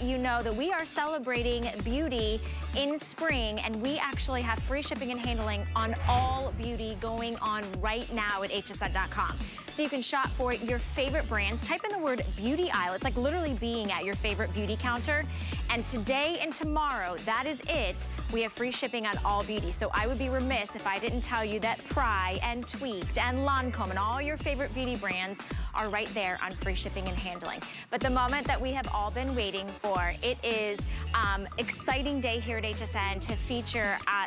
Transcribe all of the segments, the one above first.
you know that we are celebrating beauty in spring and we actually have free shipping and handling on all beauty going on right now at hsn.com. So you can shop for your favorite brands. Type in the word beauty aisle. It's like literally being at your favorite beauty counter. And today and tomorrow, that is it. We have free shipping on all beauty. So I would be remiss if I didn't tell you that Prai and Tweak'd and Lancome and all your favorite beauty brands are right there on free shipping and handling. But the moment that we have all been waiting for, it is um, exciting day here at HSN to feature uh,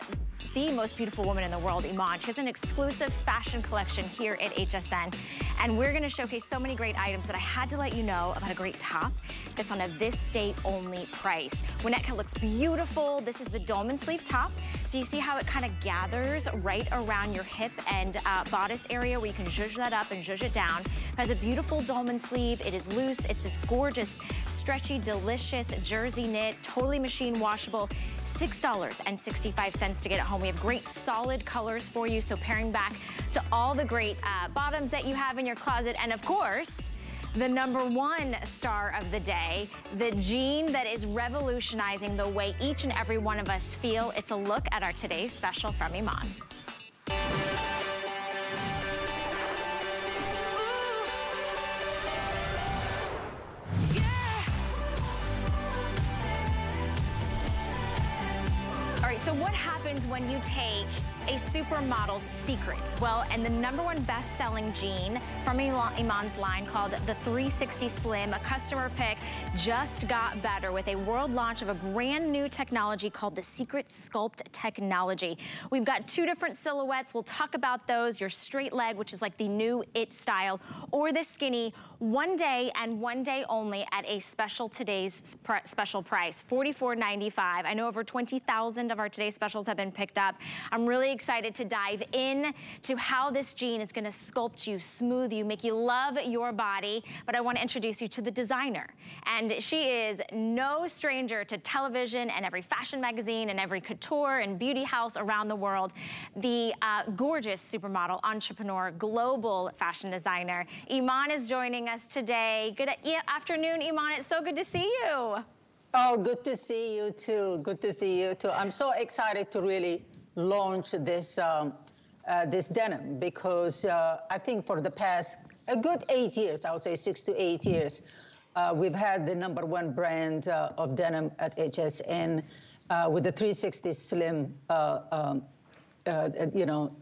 the most beautiful woman in the world, Iman. She has an exclusive fashion collection here at HSN. And we're gonna showcase so many great items that I had to let you know about a great top that's on a this state only price. Winnetka looks beautiful. This is the dolman sleeve top. So you see how it kind of gathers right around your hip and uh, bodice area where you can zhuzh that up and zhuzh it down. It has a beautiful dolman sleeve. It is loose. It's this gorgeous, stretchy, delicious jersey knit, totally machine washable. $6.65 to get it home. We have great solid colors for you. So pairing back to all the great uh, bottoms that you have in your closet. And of course, the number one star of the day, the jean that is revolutionizing the way each and every one of us feel. It's a look at our today's special from Iman. Right, so what happens when you take a supermodel's secrets? Well, and the number one best-selling jean from Iman's line called the 360 Slim, a customer pick, just got better with a world launch of a brand new technology called the Secret Sculpt Technology. We've got two different silhouettes. We'll talk about those, your straight leg, which is like the new it style, or the skinny, one day and one day only at a special today's special price, $44.95. I know over 20,000 of our today's specials have been picked up. I'm really excited to dive in to how this jean is gonna sculpt you, smooth you, make you love your body. But I wanna introduce you to the designer. And she is no stranger to television and every fashion magazine and every couture and beauty house around the world. The uh, gorgeous supermodel, entrepreneur, global fashion designer. Iman is joining us today. Good afternoon, Iman. It's so good to see you. Oh, good to see you too. Good to see you too. I'm so excited to really launch this um, uh, this denim because uh, I think for the past a good eight years, I would say six to eight years, uh, we've had the number one brand uh, of denim at HSN uh, with the 360 Slim, uh, um, you know,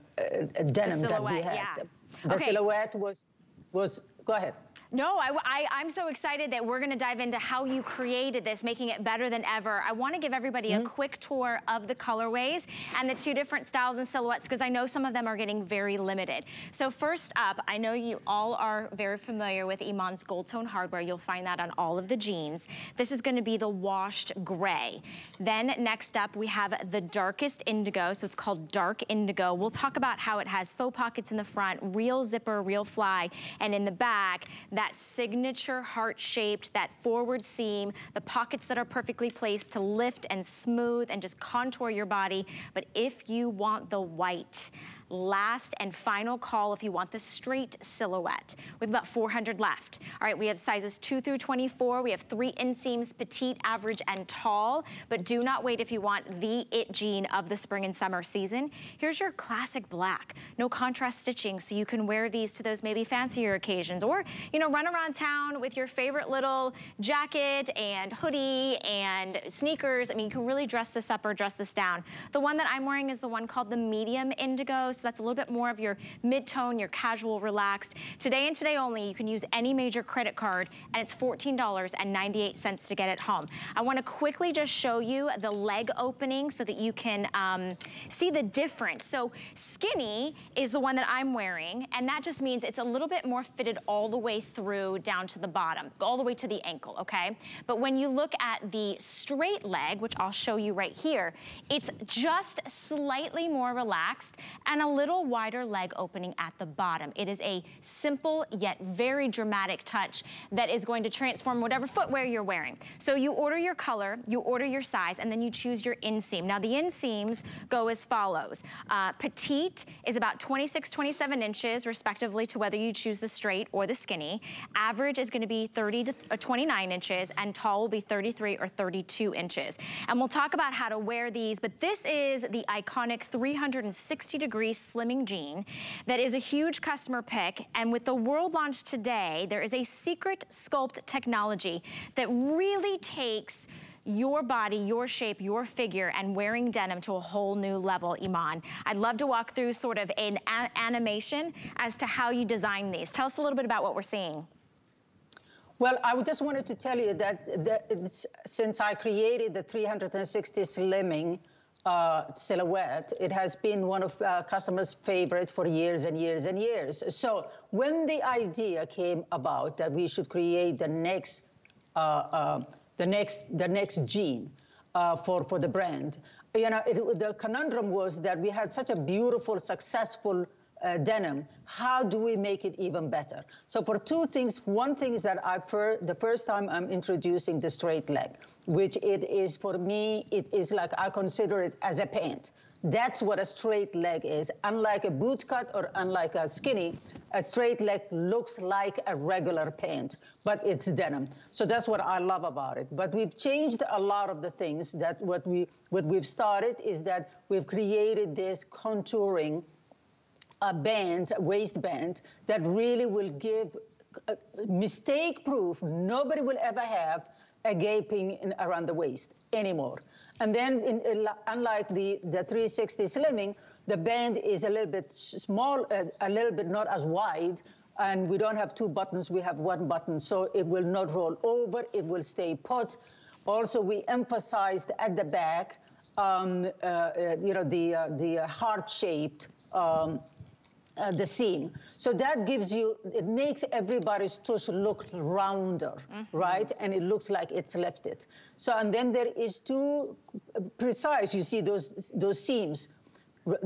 denim that we had. Yeah. The okay. silhouette was was. Go ahead. No, I, am so excited that we're gonna dive into how you created this, making it better than ever. I wanna give everybody mm -hmm. a mm-hmm. quick tour of the colorways and the two different styles and silhouettes because I know some of them are getting very limited. So first up, I know you all are very familiar with Iman's Gold Tone hardware. You'll find that on all of the jeans. This is gonna be the washed gray. Then next up, we have the darkest indigo, so it's called dark indigo. We'll talk about how it has faux pockets in the front, real zipper, real fly, and in the back, that that signature heart-shaped, that forward seam, the pockets that are perfectly placed to lift and smooth and just contour your body. But if you want the white, last and final call if you want the straight silhouette. We have about 400 left. All right, we have sizes 2 through 24. We have three inseams, petite, average, and tall. But do not wait if you want the it jean of the spring and summer season. Here's your classic black. No contrast stitching, so you can wear these to those maybe fancier occasions. Or, you know, run around town with your favorite little jacket and hoodie and sneakers. I mean, you can really dress this up or dress this down. The one that I'm wearing is the one called the medium indigo. So that's a little bit more of your mid-tone, your casual, relaxed. Today and today only, you can use any major credit card and it's $14.98 to get it home. I wanna quickly just show you the leg opening so that you can um, see the difference. So skinny is the one that I'm wearing and that just means it's a little bit more fitted all the way through down to the bottom, all the way to the ankle, okay? But when you look at the straight leg, which I'll show you right here, it's just slightly more relaxed and a little wider leg opening at the bottom. It is a simple yet very dramatic touch that is going to transform whatever footwear you're wearing. So you order your color, you order your size, and then you choose your inseam. Now the inseams go as follows. Uh, petite is about 26, 27 inches respectively to whether you choose the straight or the skinny. Average is gonna be 30 to uh, 29 inches and tall will be 33 or 32 inches. And we'll talk about how to wear these, but this is the iconic 360 degree slimming jean that is a huge customer pick. And with the world launch today, there is a secret sculpt technology that really takes your body, your shape, your figure, and wearing denim to a whole new level, Iman. I'd love to walk through sort of an animation as to how you design these. Tell us a little bit about what we're seeing. Well, I just wanted to tell you that, that since I created the 360 slimming uh, silhouette, it has been one of uh, customers' favorite for years and years and years. So when the idea came about that we should create the next uh, uh the next the next jean uh, for for the brand. You know, it, the conundrum was that we had such a beautiful, successful uh, denim. How do we make it even better? So for two things, one thing is that I fir- the first time I'm introducing the straight leg, which it is for me, it is like I consider it as a pant. That's what a straight leg is. Unlike a boot cut or unlike a skinny, a straight leg looks like a regular pant, but it's denim. So that's what I love about it. But we've changed a lot of the things that what we what we've started is that we've created this contouring a band, a waistband that really will give uh, mistake proof. Nobody will ever have a gaping in, around the waist anymore. And then, in, unlike the, the 360 slimming, the band is a little bit small, uh, a little bit not as wide, and we don't have two buttons, we have one button, so it will not roll over, it will stay put. Also, we emphasized at the back, um, uh, uh, you know, the, uh, the heart-shaped um, uh, the seam. So that gives you, it makes everybody's tush look rounder, mm -hmm. right? And it looks like it's lifted. So, and then there is two precise, you see those, those seams,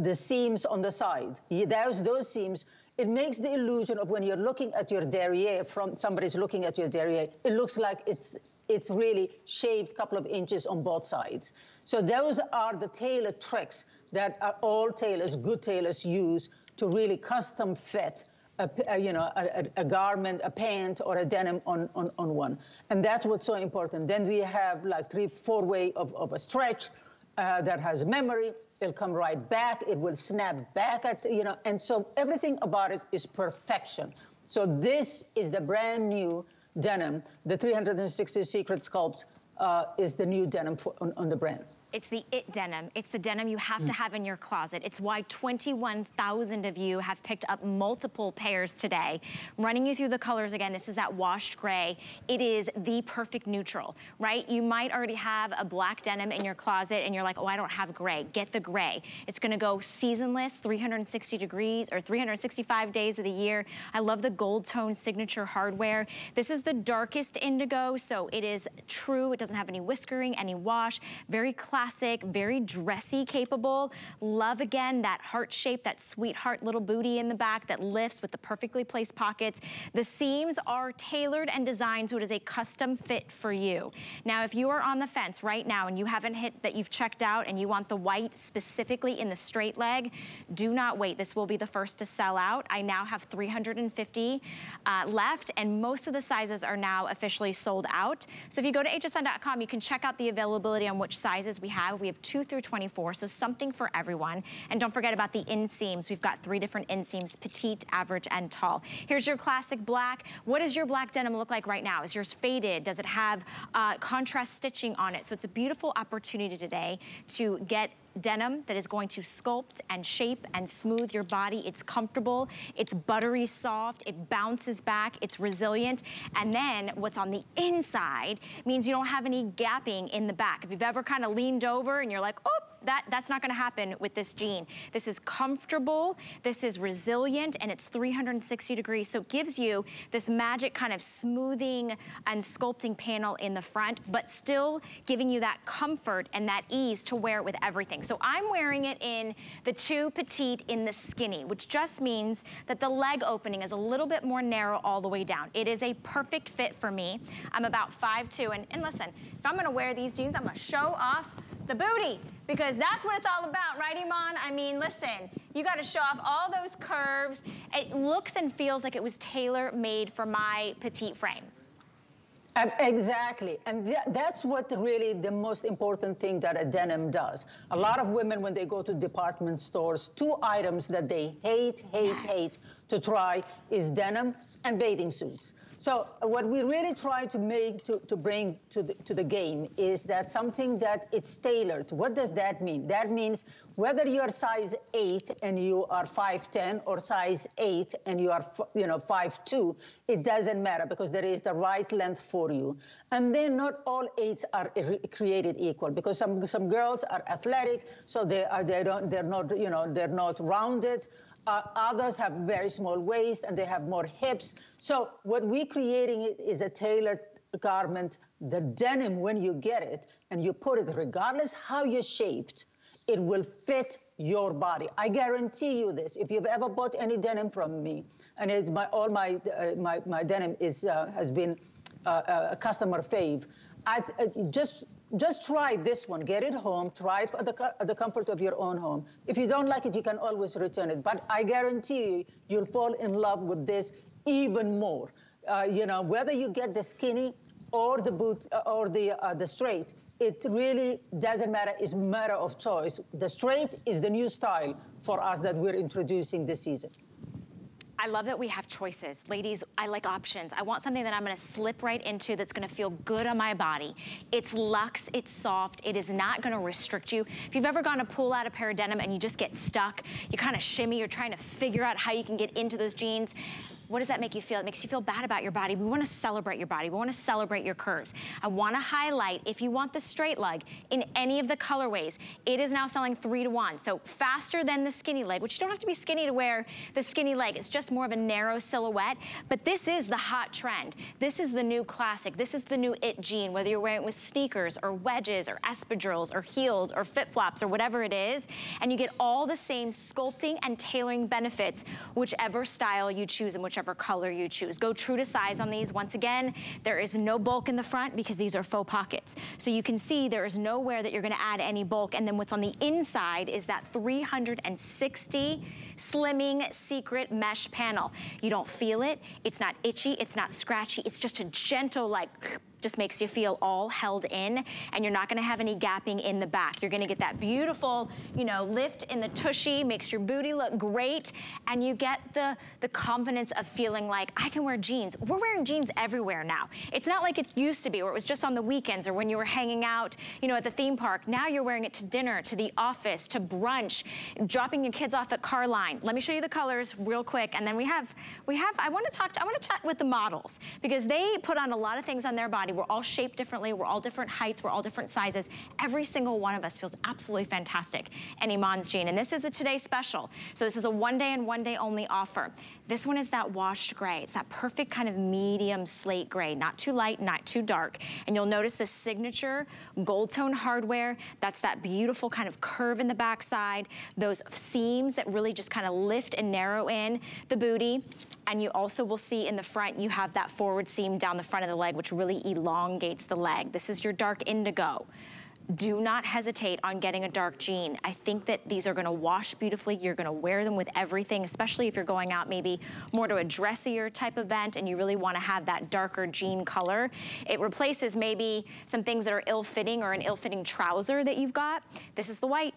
the seams on the side. Those, those seams, it makes the illusion of when you're looking at your derriere, from somebody's looking at your derriere, it looks like it's it's really shaved a couple of inches on both sides. So those are the tailor tricks that all tailors, good tailors use to really custom fit a, a, you know, a, a, garment, a pant, or a denim on, on, on one. And that's what's so important. Then we have like three, four way of, of a stretch uh, that has memory. It'll come right back. It will snap back at, you know, and so everything about it is perfection. So this is the brand new denim. The 360 Secret Sculpt uh, is the new denim for, on, on the brand. It's the it denim. It's the denim you have mm. to have in your closet. It's why 21,000 of you have picked up multiple pairs today. Running you through the colors again, this is that washed gray. It is the perfect neutral, right? You might already have a black denim in your closet and you're like, oh, I don't have gray. Get the gray. It's gonna go seasonless, 360 degrees or 365 days of the year. I love the gold tone signature hardware. This is the darkest indigo, so it is true. It doesn't have any whiskering, any wash. Very classic classic, very dressy capable. Love, again, that heart shape, that sweetheart little booty in the back that lifts with the perfectly placed pockets. The seams are tailored and designed so it is a custom fit for you. Now, if you are on the fence right now and you haven't hit that you've checked out and you want the white specifically in the straight leg, do not wait. This will be the first to sell out. I now have 350 uh, left and most of the sizes are now officially sold out. So if you go to hsn.com, you can check out the availability on which sizes we we have. We have two through 24, so something for everyone. And don't forget about the inseams. We've got three different inseams, petite, average, and tall. Here's your classic black. What does your black denim look like right now? Is yours faded? Does it have uh, contrast stitching on it? So it's a beautiful opportunity today to get denim that is going to sculpt and shape and smooth your body. It's comfortable, it's buttery soft, it bounces back, it's resilient. And then what's on the inside means you don't have any gapping in the back. If you've ever kind of leaned over and you're like, oh, that, that's not gonna happen with this jean. This is comfortable, this is resilient, and it's 360 degrees, so it gives you this magic kind of smoothing and sculpting panel in the front, but still giving you that comfort and that ease to wear it with everything. So I'm wearing it in the two petite in the skinny, which just means that the leg opening is a little bit more narrow all the way down. It is a perfect fit for me. I'm about 5'2", and, and listen, if I'm gonna wear these jeans, I'm gonna show off the booty because that's what it's all about, right, Iman? I mean, listen, you gotta show off all those curves. It looks and feels like it was tailor-made for my petite frame. Um, exactly. And th that's what really the most important thing that a denim does. A lot of women, when they go to department stores, two items that they hate, hate, yes. hate to try is denim and bathing suits. So what we really try to make, to, to bring to the, to the game is that something that it's tailored. What does that mean? That means whether you're size 8 and you are 5'10 or size 8 and you are, you know, 5'2, it doesn't matter because there is the right length for you. And then not all eights are created equal because some, some girls are athletic, so they are, they don't, they're not, you know, they're not rounded. Uh, others have very small waist and they have more hips. So what we're creating is a tailored garment, the denim when you get it and you put it, regardless how you're shaped, it will fit your body. I guarantee you this. If you've ever bought any denim from me, and it's my all my uh, my, my denim is uh, has been uh, a customer fave. I uh, just just try this one. Get it home. Try it at the, at the comfort of your own home. If you don't like it, you can always return it. But I guarantee you, you'll fall in love with this even more. Uh, you know, whether you get the skinny or the boot uh, or the uh, the straight, it really doesn't matter. It's a matter of choice. The straight is the new style for us that we're introducing this season. I love that we have choices. Ladies, I like options. I want something that I'm gonna slip right into that's gonna feel good on my body. It's luxe, it's soft, it is not gonna restrict you. If you've ever gone to pull out a pair of denim and you just get stuck, you kind of shimmy, you're trying to figure out how you can get into those jeans, what does that make you feel? It makes you feel bad about your body. We wanna celebrate your body. We wanna celebrate your curves. I wanna highlight, if you want the straight leg in any of the colorways, it is now selling three to one. So faster than the skinny leg, which you don't have to be skinny to wear the skinny leg. It's just more of a narrow silhouette. But this is the hot trend. This is the new classic. This is the new it jean, whether you're wearing it with sneakers or wedges or espadrilles or heels or flip-flops or whatever it is. And you get all the same sculpting and tailoring benefits, whichever style you choose and which whichever color you choose. Go true to size on these. Once again, there is no bulk in the front because these are faux pockets. So you can see there is nowhere that you're gonna add any bulk. And then what's on the inside is that 360 slimming secret mesh panel. You don't feel it. It's not itchy. It's not scratchy. It's just a gentle like just makes you feel all held in and you're not gonna have any gapping in the back. You're gonna get that beautiful, you know, lift in the tushy, makes your booty look great, and you get the, the confidence of feeling like, I can wear jeans. We're wearing jeans everywhere now. It's not like it used to be where it was just on the weekends or when you were hanging out, you know, at the theme park. Now you're wearing it to dinner, to the office, to brunch, dropping your kids off at Let me show you the colors real quick, and then we have, we have, I wanna talk, to, I wanna chat with the models because they put on a lot of things on their body body. We're all shaped differently. We're all different heights. We're all different sizes. Every single one of us feels absolutely fantastic in Iman's jean. And this is a today special. So this is a one day and one day only offer. This one is that washed gray. It's that perfect kind of medium slate gray, not too light, not too dark. And you'll notice the signature gold tone hardware. That's that beautiful kind of curve in the backside, those seams that really just kind of lift and narrow in the booty. And you also will see in the front, you have that forward seam down the front of the leg, which really elongates the leg. This is your dark indigo do not hesitate on getting a dark jean. I think that these are gonna wash beautifully. You're gonna wear them with everything, especially if you're going out maybe more to a dressier type event and you really wanna have that darker jean color. It replaces maybe some things that are ill-fitting or an ill-fitting trouser that you've got. This is the white.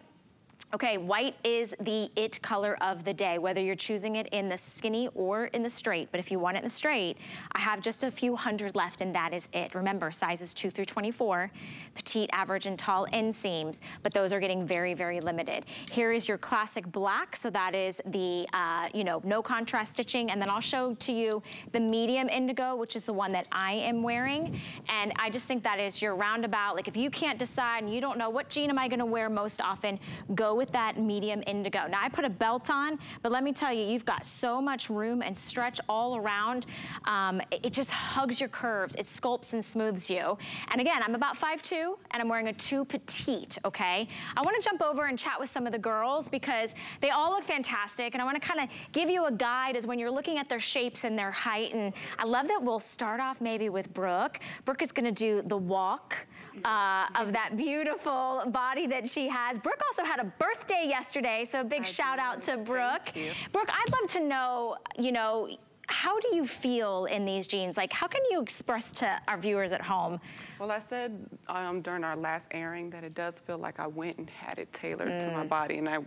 Okay, white is the it color of the day, whether you're choosing it in the skinny or in the straight. But if you want it in the straight, I have just a few hundred left and that is it. Remember, sizes 2 through 24, petite, average, and tall inseams, but those are getting very, very limited. Here is your classic black, so that is the, uh, you know, no contrast stitching. And then I'll show to you the medium indigo, which is the one that I am wearing. And I just think that is your roundabout. Like if you can't decide and you don't know what jean am I gonna wear most often, go with that medium indigo. Now I put a belt on, but let me tell you, you've got so much room and stretch all around. Um, it, it, just hugs your curves. It sculpts and smooths you. And again, I'm about 5'2", and I'm wearing a two petite, okay? I wanna jump over and chat with some of the girls because they all look fantastic, and I wanna kinda give you a guide as when you're looking at their shapes and their height, and I love that we'll start off maybe with Brooke. Brooke is gonna do the walk uh, of that beautiful body that she has. Brooke also had a birthday yesterday, so a big I shout do. out to Brooke. Brooke, I'd love to know, you know, how do you feel in these jeans? Like, how can you express to our viewers at home? Well, I said um, during our last airing that it does feel like I went and had it tailored mm. to my mm. body, and I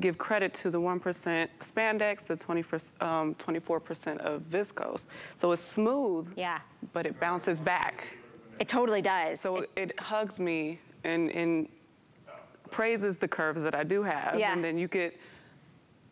give credit to the 1% spandex, the 24% um, of viscose. So it's smooth, yeah. but it bounces back. It totally does. So it, it hugs me and, and praises the curves that I do have. Yeah. And then you get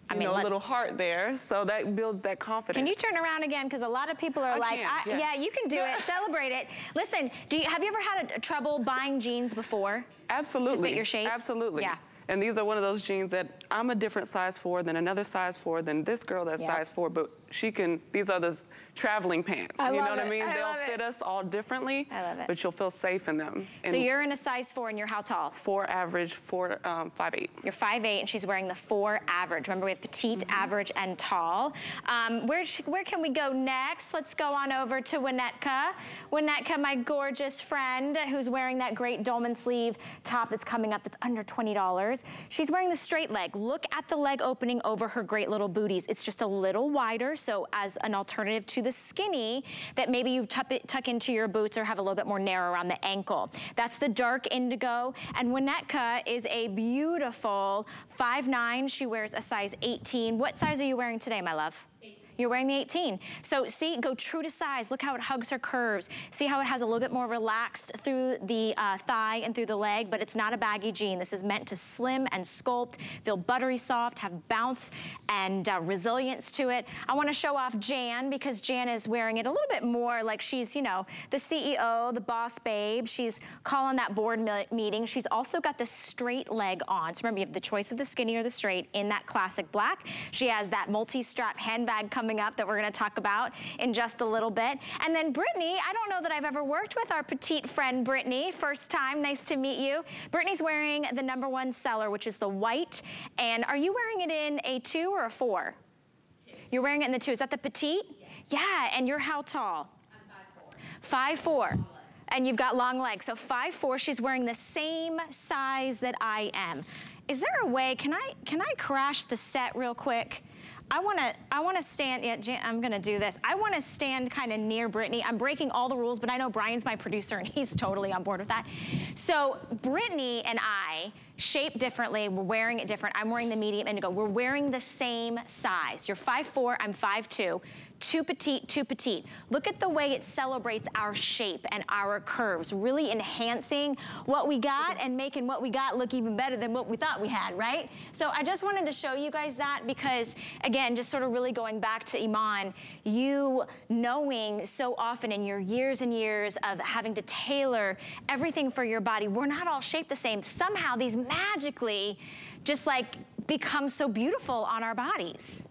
I mean, know, a little heart there, so that builds that confidence. Can you turn around again? Because a lot of people are I like, can, yeah. yeah. you can do it, celebrate it. Listen, do you, have you ever had a, a trouble buying jeans before? Absolutely. To fit your shape? Absolutely. Yeah. And these are one of those jeans that I'm a different size for than another size for than this girl that's yep. size for, but she can, these are the traveling pants. I you know what it. I mean? I They'll fit it. us all differently. I love it. But you'll feel safe in them. And so you're in a size four and you're how tall? Four average, four, um, five eight. You're five eight and she's wearing the four average. Remember we have petite, mm -hmm. average, and tall. Um, where, where can we go next? Let's go on over to Winnetka. Winnetka, my gorgeous friend who's wearing that great dolman sleeve top that's coming up that's under $20. She's wearing the straight leg. Look at the leg opening over her great little booties. It's just a little wider, so as an alternative to the skinny that maybe you tuck, it, tuck into your boots or have a little bit more narrow around the ankle. That's the dark indigo. And Winnetka is a beautiful 5'9". She wears a size 18. What size are you wearing today, my love? You're wearing the 18. So see, go true to size. Look how it hugs her curves. See how it has a little bit more relaxed through the uh, thigh and through the leg, but it's not a baggy jean. This is meant to slim and sculpt, feel buttery soft, have bounce and uh, resilience to it. I wanna show off Jan because Jan is wearing it a little bit more like she's, you know, the CEO, the boss babe. She's calling that board meeting. She's also got the straight leg on. So remember, you have the choice of the skinny or the straight in that classic black. She has that multi-strap handbag coming coming up that we're gonna talk about in just a little bit. And then Brittany, I don't know that I've ever worked with our petite friend Brittany. First time, nice to meet you. Brittany's wearing the number one seller, which is the white. And are you wearing it in a two or a four? Two. You're wearing it in the two. Is that the petite? Yes. Yeah, and you're how tall? I'm five four. Five four and you've got long legs. So five four. she's wearing the same size that I am. Is there a way, can I, can I crash the set real quick? I wanna, I wanna stand, yeah, I'm gonna do this. I wanna stand kind of near Brittany. I'm breaking all the rules, but I know Brian's my producer and he's totally on board with that. So Brittany and I, shaped differently. We're wearing it different. I'm wearing the medium indigo. We're wearing the same size. You're 5'4", I'm 5'2" too petite, too petite. Look at the way it celebrates our shape and our curves, really enhancing what we got and making what we got look even better than what we thought we had, right? So I just wanted to show you guys that because, again, just sort of really going back to Iman, you knowing so often in your years and years of having to tailor everything for your body, we're not all shaped the same. Somehow these magically just like become so beautiful on our bodies.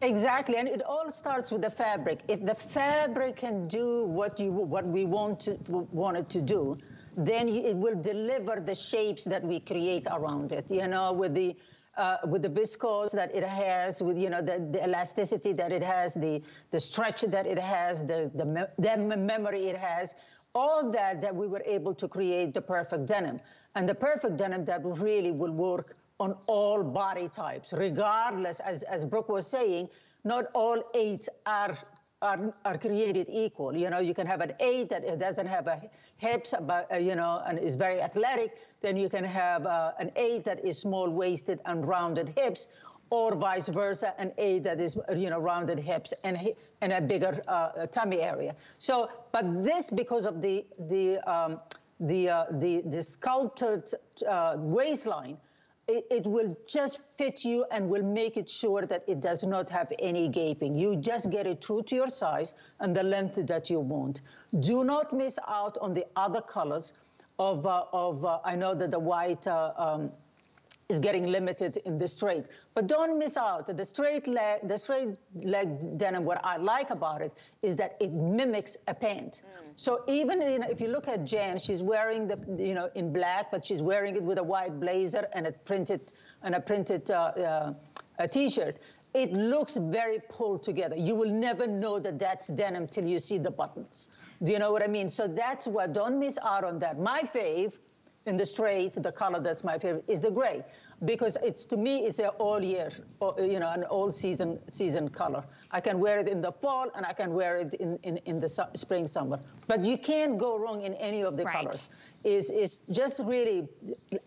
Exactly, and it all starts with the fabric. If the fabric can do what you what we want to want it to do, then it will deliver the shapes that we create around it. You know, with the uh, with the viscose that it has, with you know the, the elasticity that it has, the the stretch that it has, the the, me the memory it has, all that that we were able to create the perfect denim, and the perfect denim that really will work on all body types, regardless, as, as Brooke was saying, not all eight are are, are created equal. You know, you can have an eight that doesn't have a hips, but, uh, you know, and is very athletic. Then you can have uh, an eight that is small-waisted and rounded hips, or vice versa, an eight that is, you know, rounded hips and, and a bigger uh, tummy area. So, but this, because of the, the, um, the, uh, the, the sculpted uh, waistline, it, it, will just fit you and will make it sure that it does not have any gaping. You just get it true to your size and the length that you want. Do not miss out on the other colors of, uh, of uh, I know that the white uh, um, is getting limited in the straight. But don't miss out. The straight leg, the straight leg denim, what I like about it is that it mimics a pant. Mm. So even in, if you look at Jan, she's wearing the, you know, in black, but she's wearing it with a white blazer and a printed, and a printed uh, uh, a t-shirt. It looks very pulled together. You will never know that that's denim till you see the buttons. Do you know what I mean? So that's what, don't miss out on that. My fave, in the straight, the color that's my favorite is the gray because it's to me it's an all year, you know, an all season season color. I can wear it in the fall and I can wear it in, in, in the su spring, summer. But you can't go wrong in any of the right. colors. Is is just really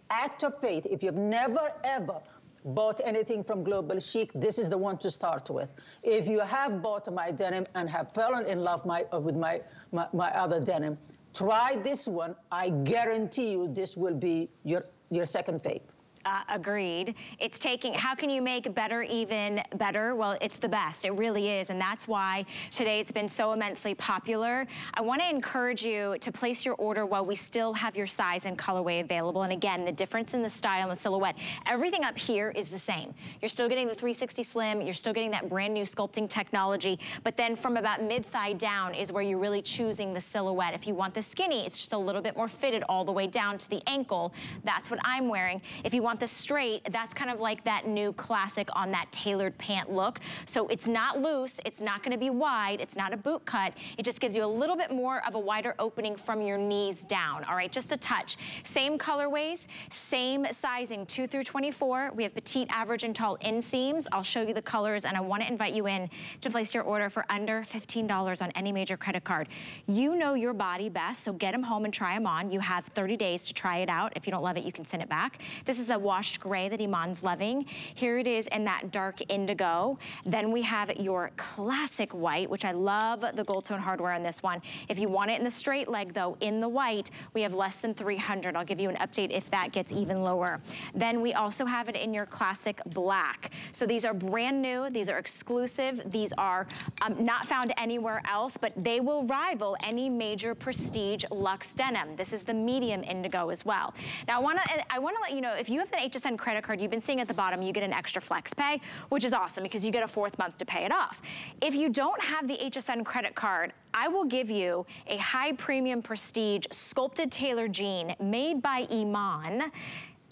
act of faith. If you've never ever bought anything from Global Chic, this is the one to start with. If you have bought my denim and have fallen in love my, with my, my, my other denim, Try this one. I guarantee you this will be your, your second fave. Uh, agreed. It's taking, how can you make better even better? Well, it's the best. It really is. And that's why today it's been so immensely popular. I want to encourage you to place your order while we still have your size and colorway available. And again, the difference in the style and the silhouette, everything up here is the same. You're still getting the 360 Slim. You're still getting that brand new sculpting technology. But then from about mid-thigh down is where you're really choosing the silhouette. If you want the skinny, it's just a little bit more fitted all the way down to the ankle. That's what I'm wearing. If you want want the straight, that's kind of like that new classic on that tailored pant look. So it's not loose, it's not gonna be wide, it's not a boot cut. It just gives you a little bit more of a wider opening from your knees down, all right, just a touch. Same colorways, same sizing, two through 24. We have petite, average, and tall inseams. I'll show you the colors, and I wanna invite you in to place your order for under $15 on any major credit card. You know your body best, so get them home and try them on. You have 30 days to try it out. If you don't love it, you can send it back. This is a washed gray that Iman's loving. Here it is in that dark indigo. Then we have your classic white, which I love the gold tone hardware on this one. If you want it in the straight leg though, in the white, we have less than 300. I'll give you an update if that gets even lower. Then we also have it in your classic black. So these are brand new. These are exclusive. These are um, not found anywhere else, but they will rival any major prestige luxe denim. This is the medium indigo as well. Now I wanna, I wanna let you know, if you have an HSN credit card, you've been seeing at the bottom, you get an extra flex pay, which is awesome because you get a fourth month to pay it off. If you don't have the HSN credit card, I will give you a high premium prestige sculpted tailor jean made by Iman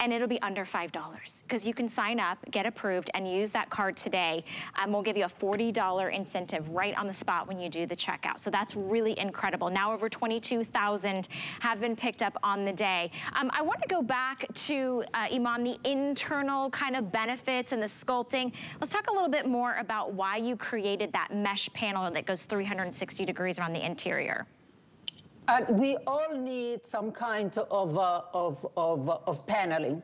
and it'll be under $5 because you can sign up, get approved, and use that card today. Um, we'll give you a $40 incentive right on the spot when you do the checkout. So that's really incredible. Now over 22,000 have been picked up on the day. Um, I want to go back to, uh, Iman, the internal kind of benefits and the sculpting. Let's talk a little bit more about why you created that mesh panel that goes 360 degrees around the interior. Uh, we all need some kind of, uh, of, of, of paneling.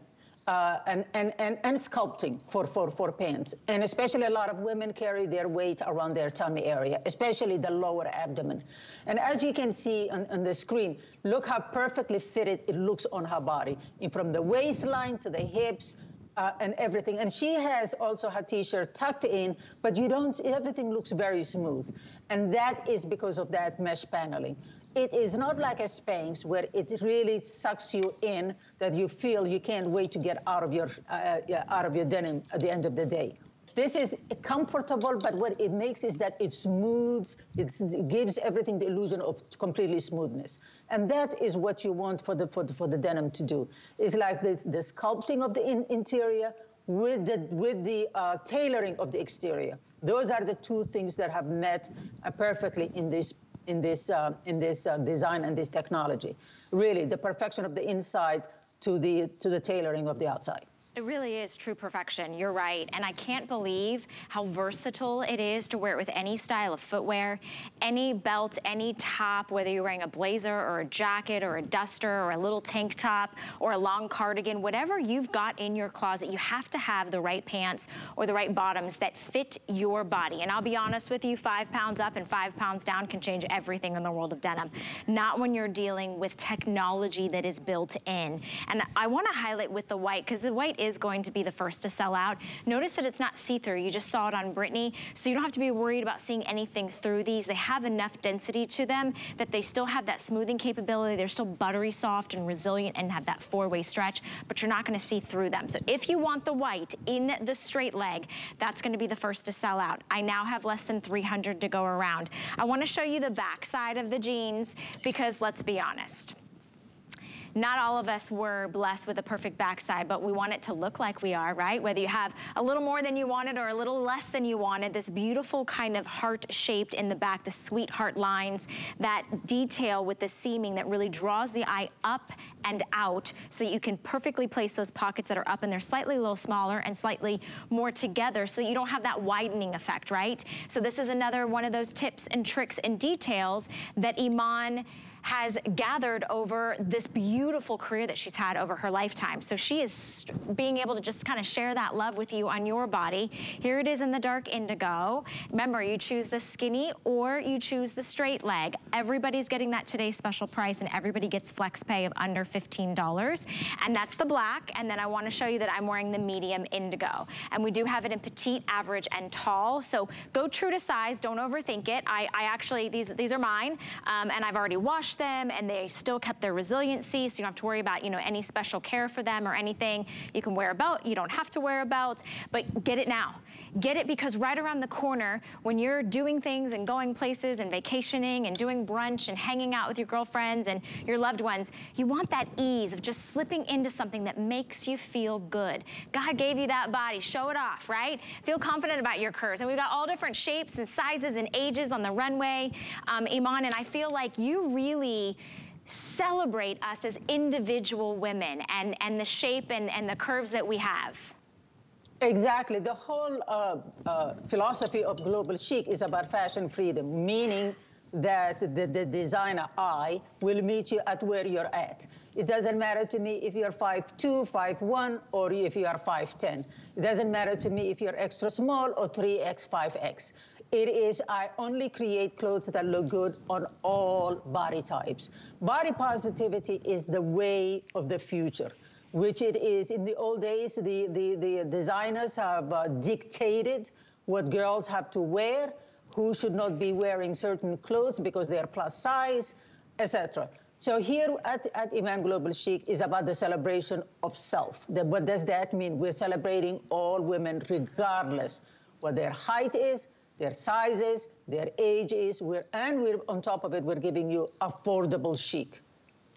Uh, and, and, and, and sculpting for, for, for pants. And especially a lot of women carry their weight around their tummy area, especially the lower abdomen. And as you can see on, on the screen, look how perfectly fitted it looks on her body, and from the waistline to the hips, uh, and everything. And she has also her t-shirt tucked in, but you don't, see everything looks very smooth. And that is because of that mesh paneling. It is not like a Spanx where it really sucks you in that you feel you can't wait to get out of your uh, out of your denim at the end of the day. This is comfortable, but what it makes is that it smooths, it gives everything the illusion of completely smoothness. And that is what you want for the, for the, for the denim to do. It's like the, the sculpting of the in, interior with the, with the uh, tailoring of the exterior. Those are the two things that have met uh, perfectly in this in this, uh, in this uh, design and this technology. Really, the perfection of the inside to the, to the tailoring of the outside. It really is true perfection, you're right. And I can't believe how versatile it is to wear it with any style of footwear, any belt, any top, whether you're wearing a blazer or a jacket or a duster or a little tank top or a long cardigan, whatever you've got in your closet, you have to have the right pants or the right bottoms that fit your body. And I'll be honest with you, five pounds up and five pounds down can change everything in the world of denim. Not when you're dealing with technology that is built in. And I wanna highlight with the white, because the white is going to be the first to sell out. Notice that it's not see-through. You just saw it on Brittany. So you don't have to be worried about seeing anything through these. They have enough density to them that they still have that smoothing capability. They're still buttery soft and resilient and have that four-way stretch, but you're not gonna see through them. So if you want the white in the straight leg, that's gonna be the first to sell out. I now have less than 300 to go around. I wanna show you the back side of the jeans because let's be honest. Not all of us were blessed with a perfect backside, but we want it to look like we are, right? Whether you have a little more than you wanted or a little less than you wanted, this beautiful kind of heart shaped in the back, the sweetheart lines, that detail with the seaming that really draws the eye up and out so that you can perfectly place those pockets that are up and they're slightly a little smaller and slightly more together so that you don't have that widening effect, right? So this is another one of those tips and tricks and details that Iman has gathered over this beautiful career that she's had over her lifetime. So she is being able to just kind of share that love with you on your body. Here it is in the dark indigo. Remember, you choose the skinny or you choose the straight leg. Everybody's getting that today's special price and everybody gets flex pay of under $15. And that's the black. And then I wanna show you that I'm wearing the medium indigo. And we do have it in petite, average, and tall. So go true to size, don't overthink it. I, I actually, these, these are mine, um, and I've already washed them and they still kept their resiliency so you don't have to worry about, you know, any special care for them or anything. You can wear a belt, you don't have to wear a belt, but get it now. Get it because right around the corner, when you're doing things and going places and vacationing and doing brunch and hanging out with your girlfriends and your loved ones, you want that ease of just slipping into something that makes you feel good. God gave you that body, show it off, right? Feel confident about your curves. And we've got all different shapes and sizes and ages on the runway, um, Iman, and I feel like you really celebrate us as individual women and, and the shape and, and the curves that we have. Exactly. The whole uh, uh, philosophy of global chic is about fashion freedom, meaning that the, the, designer I will meet you at where you're at. It doesn't matter to me if you're 5'2", 5'1", or if you are 5'10". It doesn't matter to me if you're extra small or 3X, 5X. It is, I only create clothes that look good on all body types. Body positivity is the way of the future which it is in the old days, the, the, the designers have uh, dictated what girls have to wear, who should not be wearing certain clothes because they are plus size, etc. So here at, at Iman Global Chic is about the celebration of self. The, what does that mean? We're celebrating all women regardless what their height is, their sizes, their age is, we're, and we're, on top of it, we're giving you affordable chic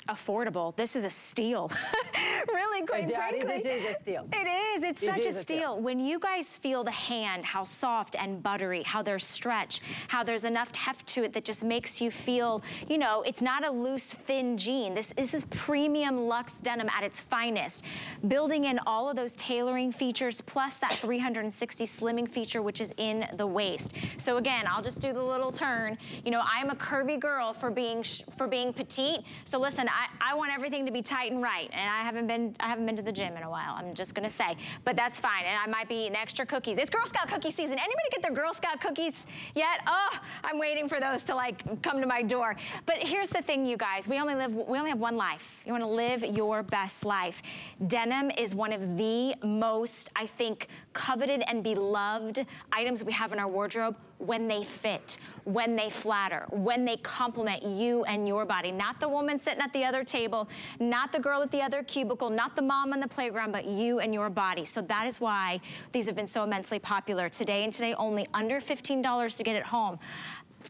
affordable. This is a steal. really, quite Daddy, frankly. this is a steal. It is. It's it such is a, steal. a steal. When you guys feel the hand, how soft and buttery, how there's stretch, how there's enough heft to it that just makes you feel, you know, it's not a loose, thin jean. This, this is premium luxe denim at its finest. Building in all of those tailoring features, plus that 360 slimming feature, which is in the waist. So again, I'll just do the little turn. You know, I'm a curvy girl for being, for being petite. So listen, I, I want everything to be tight and right. And I haven't been I haven't been to the gym in a while. I'm just gonna say. But that's fine. And I might be eating extra cookies. It's Girl Scout cookie season. Anybody get their Girl Scout cookies yet? Oh, I'm waiting for those to like come to my door. But here's the thing, you guys. We only live we only have one life. You wanna live your best life. Denim is one of the most, I think, coveted and beloved items we have in our wardrobe when they fit, when they flatter, when they complement you and your body. Not the woman sitting at the other table, not the girl at the other cubicle, not the mom on the playground, but you and your body. So that is why these have been so immensely popular. Today and today only under $15 to get it home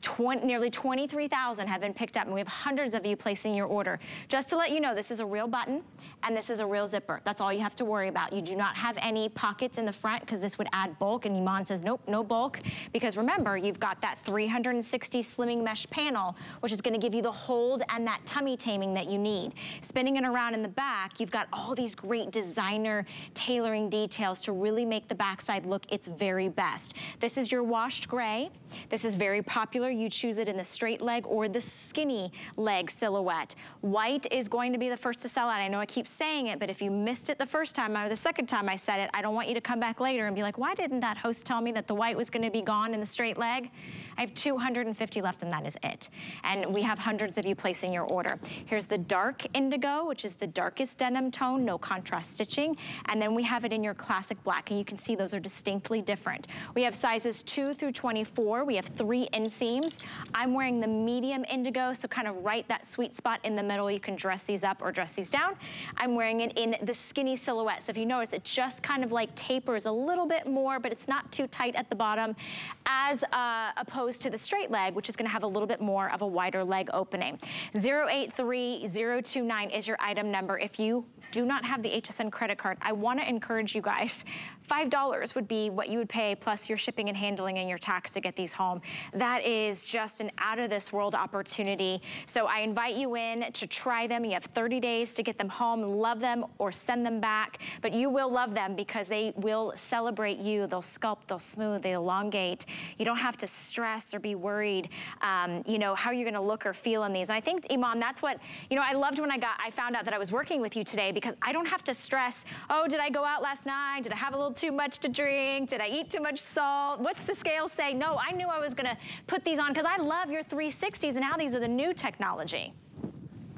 20, nearly 23,000 have been picked up and we have hundreds of you placing your order. Just to let you know, this is a real button and this is a real zipper. That's all you have to worry about. You do not have any pockets in the front because this would add bulk and Iman says, nope, no bulk. Because remember, you've got that 360 slimming mesh panel, which is gonna give you the hold and that tummy taming that you need. Spinning it around in the back, you've got all these great designer tailoring details to really make the backside look its very best. This is your washed gray. This is very popular. You choose it in the straight leg or the skinny leg silhouette. White is going to be the first to sell out. I know I keep saying it, but if you missed it the first time or the second time I said it, I don't want you to come back later and be like, why didn't that host tell me that the white was gonna be gone in the straight leg? I have 250 left and that is it. And we have hundreds of you placing your order. Here's the dark indigo, which is the darkest denim tone, no contrast stitching. And then we have it in your classic black and you can see those are distinctly different. We have sizes two through 24. We have three I'm wearing the medium indigo, so kind of right that sweet spot in the middle. You can dress these up or dress these down. I'm wearing it in the skinny silhouette. So if you notice, it just kind of like tapers a little bit more, but it's not too tight at the bottom, as uh, opposed to the straight leg, which is gonna have a little bit more of a wider leg opening. 083029 is your item number. If you do not have the HSN credit card, I wanna encourage you guys, $5 would be what you would pay plus your shipping and handling and your tax to get these home. That is just an out of this world opportunity. So I invite you in to try them. You have 30 days to get them home, love them or send them back, but you will love them because they will celebrate you. They'll sculpt, they'll smooth, they elongate. You don't have to stress or be worried, um, you know, how you're gonna look or feel in these. And I think, Iman, that's what, you know, I loved when I got, I found out that I was working with you today because I don't have to stress, oh, did I go out last night? Did I have a little too much to drink? Did I eat too much salt? What's the scale say? No, I knew I was gonna put these on because I love your 360s and now these are the new technology.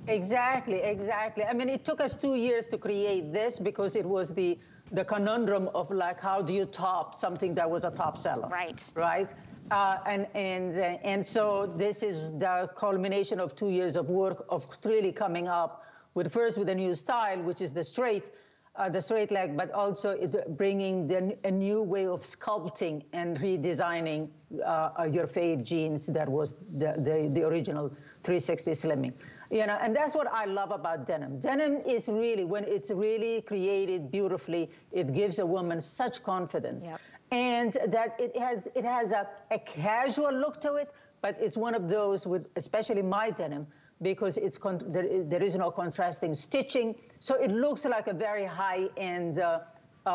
Exactly, exactly. I mean, it took us two years to create this because it was the the conundrum of like, how do you top something that was a top seller? Right. Right. Uh, and and and so this is the culmination of two years of work of really coming up with first with a new style, which is the straight, uh, the straight leg, but also it, bringing the, a new way of sculpting and redesigning uh, your fade jeans that was the, the, the original 360 slimming. You know, and that's what I love about denim. Denim is really, when it's really created beautifully, it gives a woman such confidence. Yep. And that it has, it has a, a casual look to it, but it's one of those with, especially my denim, because it's there, there is no contrasting stitching. So it looks like a very high-end uh, uh, uh,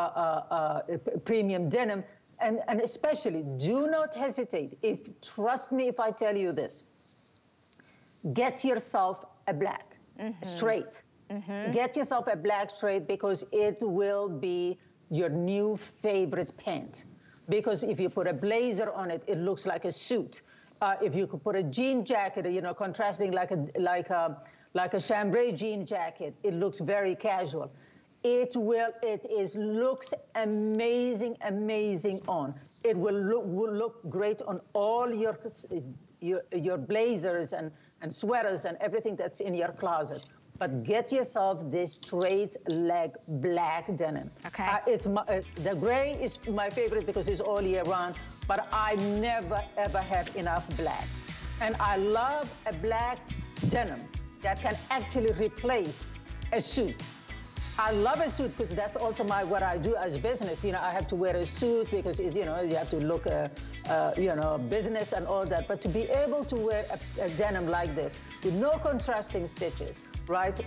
uh premium denim. And, and especially, do not hesitate. If Trust me if I tell you this. Get yourself a black, mm -hmm. straight. Mm -hmm. Get yourself a black straight because it will be your new favorite pant. Because if you put a blazer on it, it looks like a suit uh, if you could put a jean jacket, you know, contrasting like a like a like a chambray jean jacket, it looks very casual. It will. It is looks amazing, amazing on. It will look will look great on all your your, your blazers and and sweaters and everything that's in your closet but get yourself this straight leg black denim. Okay. Uh, it's my, uh, the gray is my favorite because it's all year round, but I never ever have enough black. And I love a black denim that can actually replace a suit. I love a suit because that's also my what I do as business. You know, I have to wear a suit because you know you have to look, uh, uh, you know, business and all that. But to be able to wear a, a denim like this with no contrasting stitches, right?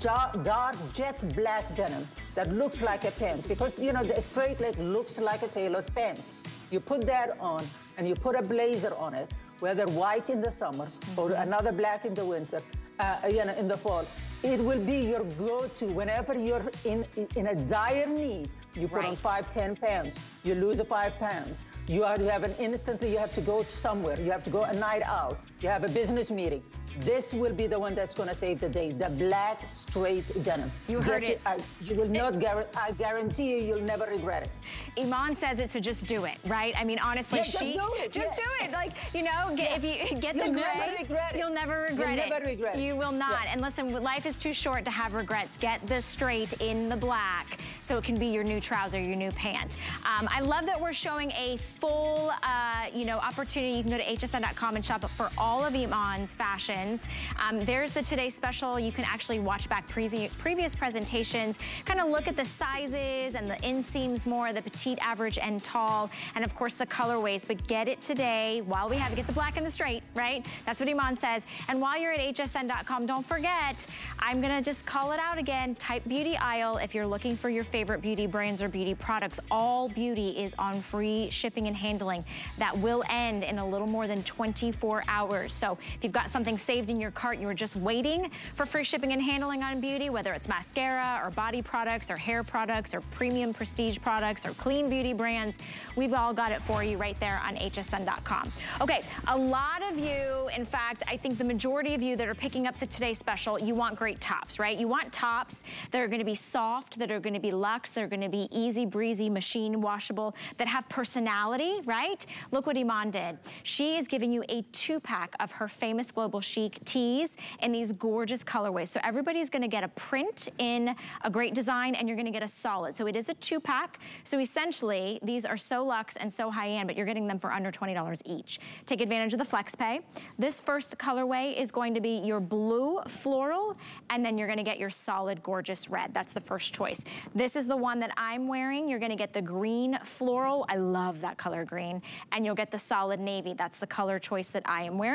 Dark jet black denim that looks like a pant because you know the straight leg looks like a tailored pant. You put that on and you put a blazer on it, whether white in the summer or another black in the winter, uh, you know, in the fall it will be your go-to whenever you're in, in a dire need. You put right. on five, ten pounds. You lose a five pounds. You, are, you have an instantly, you have to go somewhere. You have to go a night out. You have a business meeting. This will be the one that's going to save the day. The black straight denim. You heard Get it. I, you will not guarantee. I guarantee you, you'll never regret it. Iman says it, so just do it, right? I mean, honestly, yeah, she just do it. Just yeah. do it. Like you know, get, yeah. if you get you'll the gray, never you'll never regret you'll it. Never regret you will not. And listen, life is is too short to have regrets. Get this straight in the black so it can be your new trouser, your new pant. Um, I love that we're showing a full, uh, you know, opportunity. You can go to hsn.com and shop for all of Iman's fashions. Um, there's the Today Special. You can actually watch back pre previous presentations, kind of look at the sizes and the inseams more, the petite, average, and tall, and of course the colorways, but get it today while we have it. Get the black and the straight, right? That's what Iman says. And while you're at hsn.com, don't forget, I'm gonna just call it out again, type beauty aisle if you're looking for your favorite beauty brands or beauty products. All beauty is on free shipping and handling. That will end in a little more than 24 hours. So if you've got something saved in your cart, you were just waiting for free shipping and handling on beauty, whether it's mascara or body products or hair products or premium prestige products or clean beauty brands, we've all got it for you right there on hsn.com. Okay, a lot of you, in fact, I think the majority of you that are picking up the Today Special, you want great tops, right? You want tops that are gonna be soft, that are gonna be luxe, that are gonna be easy breezy, machine washable, that have personality, right? Look what Iman did. She is giving you a two pack of her famous Global Chic tees in these gorgeous colorways. So everybody's gonna get a print in a great design and you're gonna get a solid. So it is a two pack. So essentially, these are so luxe and so high end, but you're getting them for under $20 each. Take advantage of the flex pay. This first colorway is going to be your blue floral, and then you're gonna get your solid gorgeous red. That's the first choice. This is the one that I'm wearing. You're gonna get the green floral. I love that color green. And you'll get the solid navy. That's the color choice that I am wearing.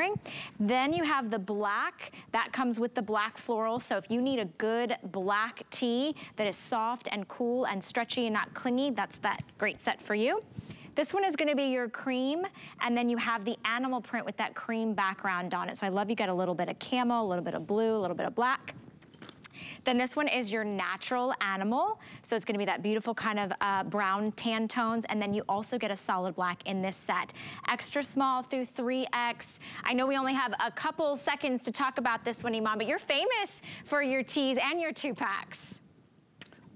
Then you have the black. That comes with the black floral. So if you need a good black tee that is soft and cool and stretchy and not clingy, that's that great set for you. This one is gonna be your cream, and then you have the animal print with that cream background on it. So I love you got a little bit of camo, a little bit of blue, a little bit of black. Then this one is your natural animal. So it's gonna be that beautiful kind of uh, brown tan tones. And then you also get a solid black in this set. Extra small through 3X. I know we only have a couple seconds to talk about this one, Iman, but you're famous for your tees and your two packs.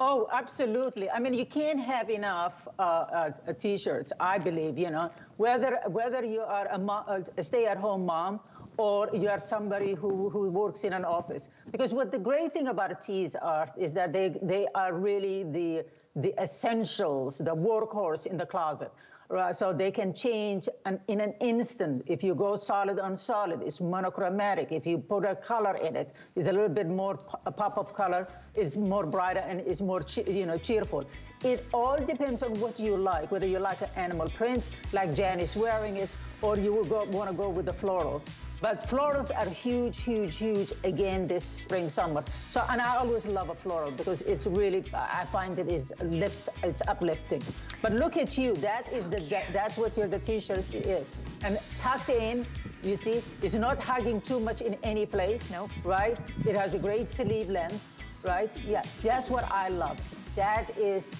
Oh, absolutely. I mean, you can't have enough uh, uh, t-shirts, I believe, you know, whether, whether you are a, a stay-at-home mom or you are somebody who, who works in an office. Because what the great thing about tees are is that they, they are really the, the essentials, the workhorse in the closet. Right, so they can change an, in an instant. If you go solid on solid, it's monochromatic. If you put a color in it, it's a little bit more a pop of color. It's more brighter and it's more you know cheerful. It all depends on what you like. Whether you like an animal print, like Jan is wearing it, or you want to go with the floral. But florals are huge, huge, huge again this spring, summer. So, and I always love a floral because it's really, I find it is lifts, it's uplifting. But look at you, that so is the, that, that's what your the t-shirt is. And tucked in, you see, it's not hugging too much in any place. No. Right? It has a great sleeve length, right? Yeah, that's what I love. That is,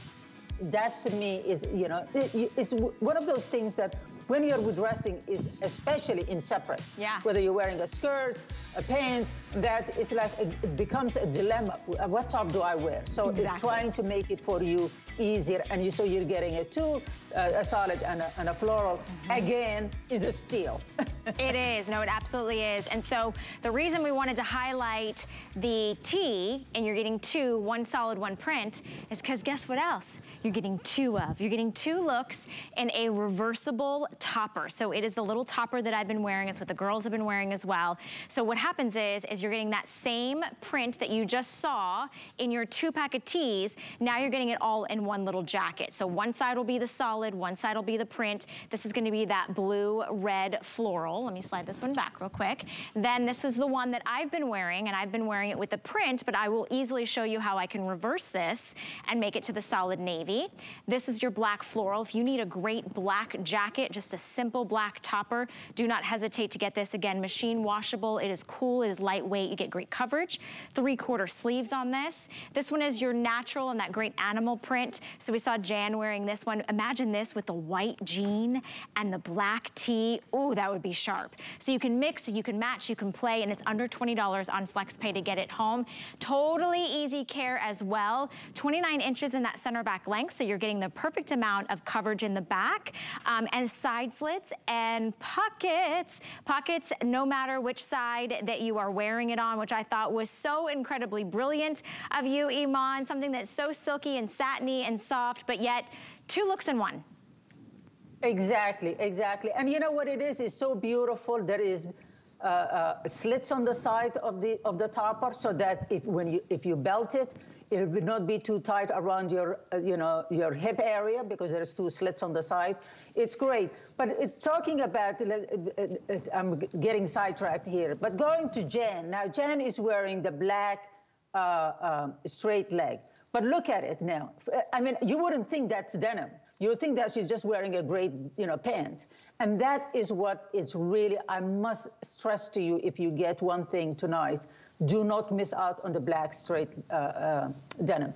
that's to me is, you know, it, it's one of those things that when you're dressing is especially in separates. Yeah. Whether you're wearing a skirt, a pants, that is like, it becomes a dilemma. What top do I wear? So exactly. it's trying to make it for you easier. And you, so you're getting a two, uh, a solid and a, and a floral. Mm -hmm. Again, is a steal. it is, no, it absolutely is. And so the reason we wanted to highlight the tee, and you're getting two, one solid, one print, is because guess what else? You're getting two of. You're getting two looks in a reversible topper. So it is the little topper that I've been wearing. It's what the girls have been wearing as well. So what happens is, is you're getting that same print that you just saw in your two pack of tees. Now you're getting it all in one little jacket. So one side will be the solid, one side will be the print. This is gonna be that blue, red floral. Let me slide this one back real quick. Then this is the one that I've been wearing, and I've been wearing it with the print, but I will easily show you how I can reverse this and make it to the solid navy. This is your black floral. If you need a great black jacket, just a simple black topper, do not hesitate to get this. Again, machine washable. It is cool, it is lightweight. You get great coverage. Three quarter sleeves on this. This one is your natural and that great animal print. So we saw Jan wearing this one. Imagine this with the white jean and the black tee. Oh, that would be sharp. So you can mix, you can match, you can play, and it's under $20 on FlexPay to get it home. Totally easy care as well. 29 inches in that center back length, so you're getting the perfect amount of coverage in the back. Um, and side slits and pockets. Pockets no matter which side that you are wearing it on, which I thought was so incredibly brilliant of you, Iman. Something that's so silky and satiny and soft, but yet two looks in one. Exactly, exactly. And you know what it is? It's so beautiful. There is uh, uh, slits on the side of the of the topper, so that if when you if you belt it, it will not be too tight around your uh, you know your hip area because there's two slits on the side. It's great. But it, talking about, uh, uh, I'm getting sidetracked here. But going to Jen now, Jen is wearing the black um, straight leg. But look at it now. I mean, you wouldn't think that's denim. You would think that she's just wearing a great, you know, pant. And that is what it's really, I must stress to you if you get one thing tonight, do not miss out on the black straight uh, uh, denim.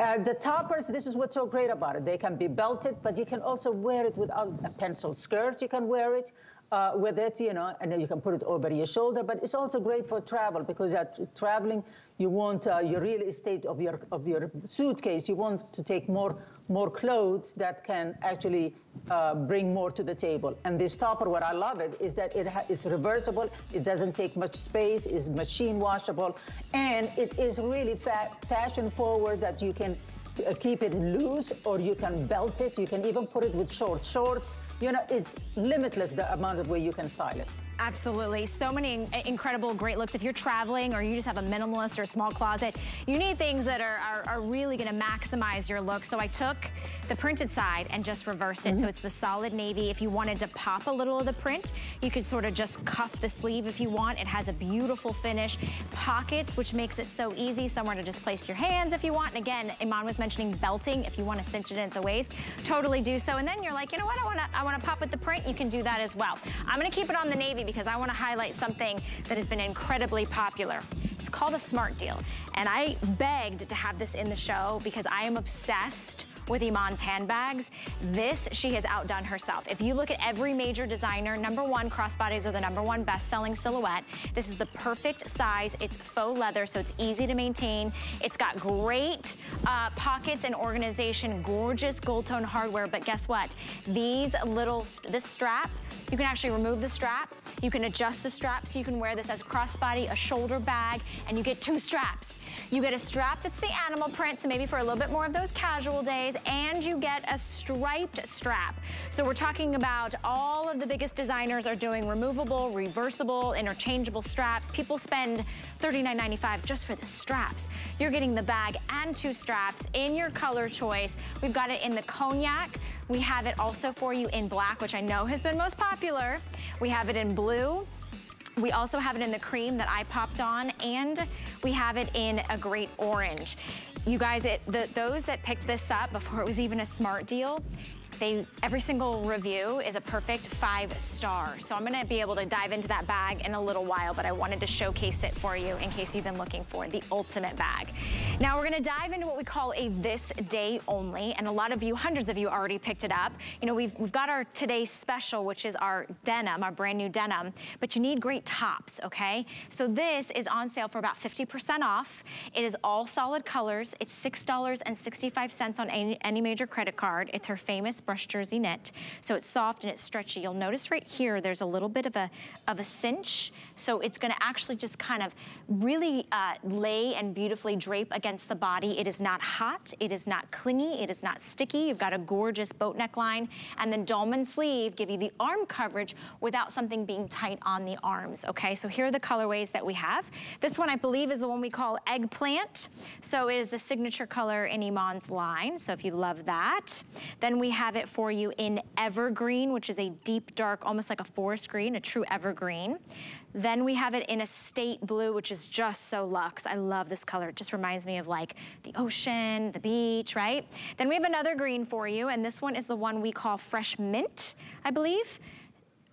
Uh, the toppers, this is what's so great about it. They can be belted, but you can also wear it without a pencil skirt. You can wear it uh, with it, you know, and then you can put it over your shoulder. But it's also great for travel because at traveling, you want uh, your real estate of your of your suitcase. You want to take more more clothes that can actually uh, bring more to the table. And this topper, what I love it is that it it's reversible. It doesn't take much space. It's machine washable, and it is really fa fashion forward that you can uh, keep it loose or you can belt it. You can even put it with short shorts. You know, it's limitless the amount of way you can style it. Absolutely. So many incredible, great looks. If you're traveling or you just have a minimalist or a small closet, you need things that are, are, are really going to maximize your look. So I took the printed side and just reversed it. Mm -hmm. So mm-hmm. it's the solid navy. If you wanted to pop a little of the print, you could sort of just cuff the sleeve if you want. It has a beautiful finish. Pockets, which makes it so easy, somewhere to just place your hands if you want. And again, Iman was mentioning belting. If you want to cinch it in at the waist, totally do so. And then you're like, you know what? I want to I want to pop with the print. You can do that as well. I'm going to keep it on the navy because I want to highlight something that has been incredibly popular. It's called a smart deal. And I begged to have this in the show because I am obsessed with Iman's handbags. This, she has outdone herself. If you look at every major designer, number one, crossbodies are the number one best-selling silhouette. This is the perfect size. It's faux leather, so it's easy to maintain. It's got great uh, pockets and organization, gorgeous gold tone hardware, but guess what? These little, this strap, you can actually remove the strap. You can adjust the strap so you can wear this as a crossbody, a shoulder bag, and you get two straps. You get a strap that's the animal print, so maybe for a little bit more of those casual days, and you get a striped strap. So we're talking about all of the biggest designers are doing removable, reversible, interchangeable straps. People spend $39.95 just for the straps. You're getting the bag and two straps in your color choice. We've got it in the cognac. We have it also for you in black, which I know has been most popular. We have it in blue. We also have it in the cream that I popped on, and we have it in a great orange. You guys, it, the, those that picked this up before it was even a smart deal, they, every single review is a perfect five star. So I'm gonna be able to dive into that bag in a little while, but I wanted to showcase it for you in case you've been looking for the ultimate bag. Now we're gonna dive into what we call a this day only, and a lot of you, hundreds of you already picked it up. You know, we've, we've got our today's special, which is our denim, our brand new denim, but you need great tops, okay? So this is on sale for about 50% off. It is all solid colors. It's $6.65 on any, any major credit card. It's her famous brush jersey knit. So it's soft and it's stretchy. You'll notice right here, there's a little bit of a, of a cinch. So it's gonna actually just kind of really uh, lay and beautifully drape against the body. It is not hot, it is not clingy, it is not sticky. You've got a gorgeous boat neckline and then dolman sleeve give you the arm coverage without something being tight on the arms, okay? So here are the colorways that we have. This one I believe is the one we call eggplant. So it is the signature color in Iman's line. So if you love that. Then we have it for you in evergreen, which is a deep dark, almost like a forest green, a true evergreen. Then we have it in a state blue, which is just so luxe. I love this color. It just reminds me of like the ocean, the beach, right? Then we have another green for you, and this one is the one we call fresh mint, I believe.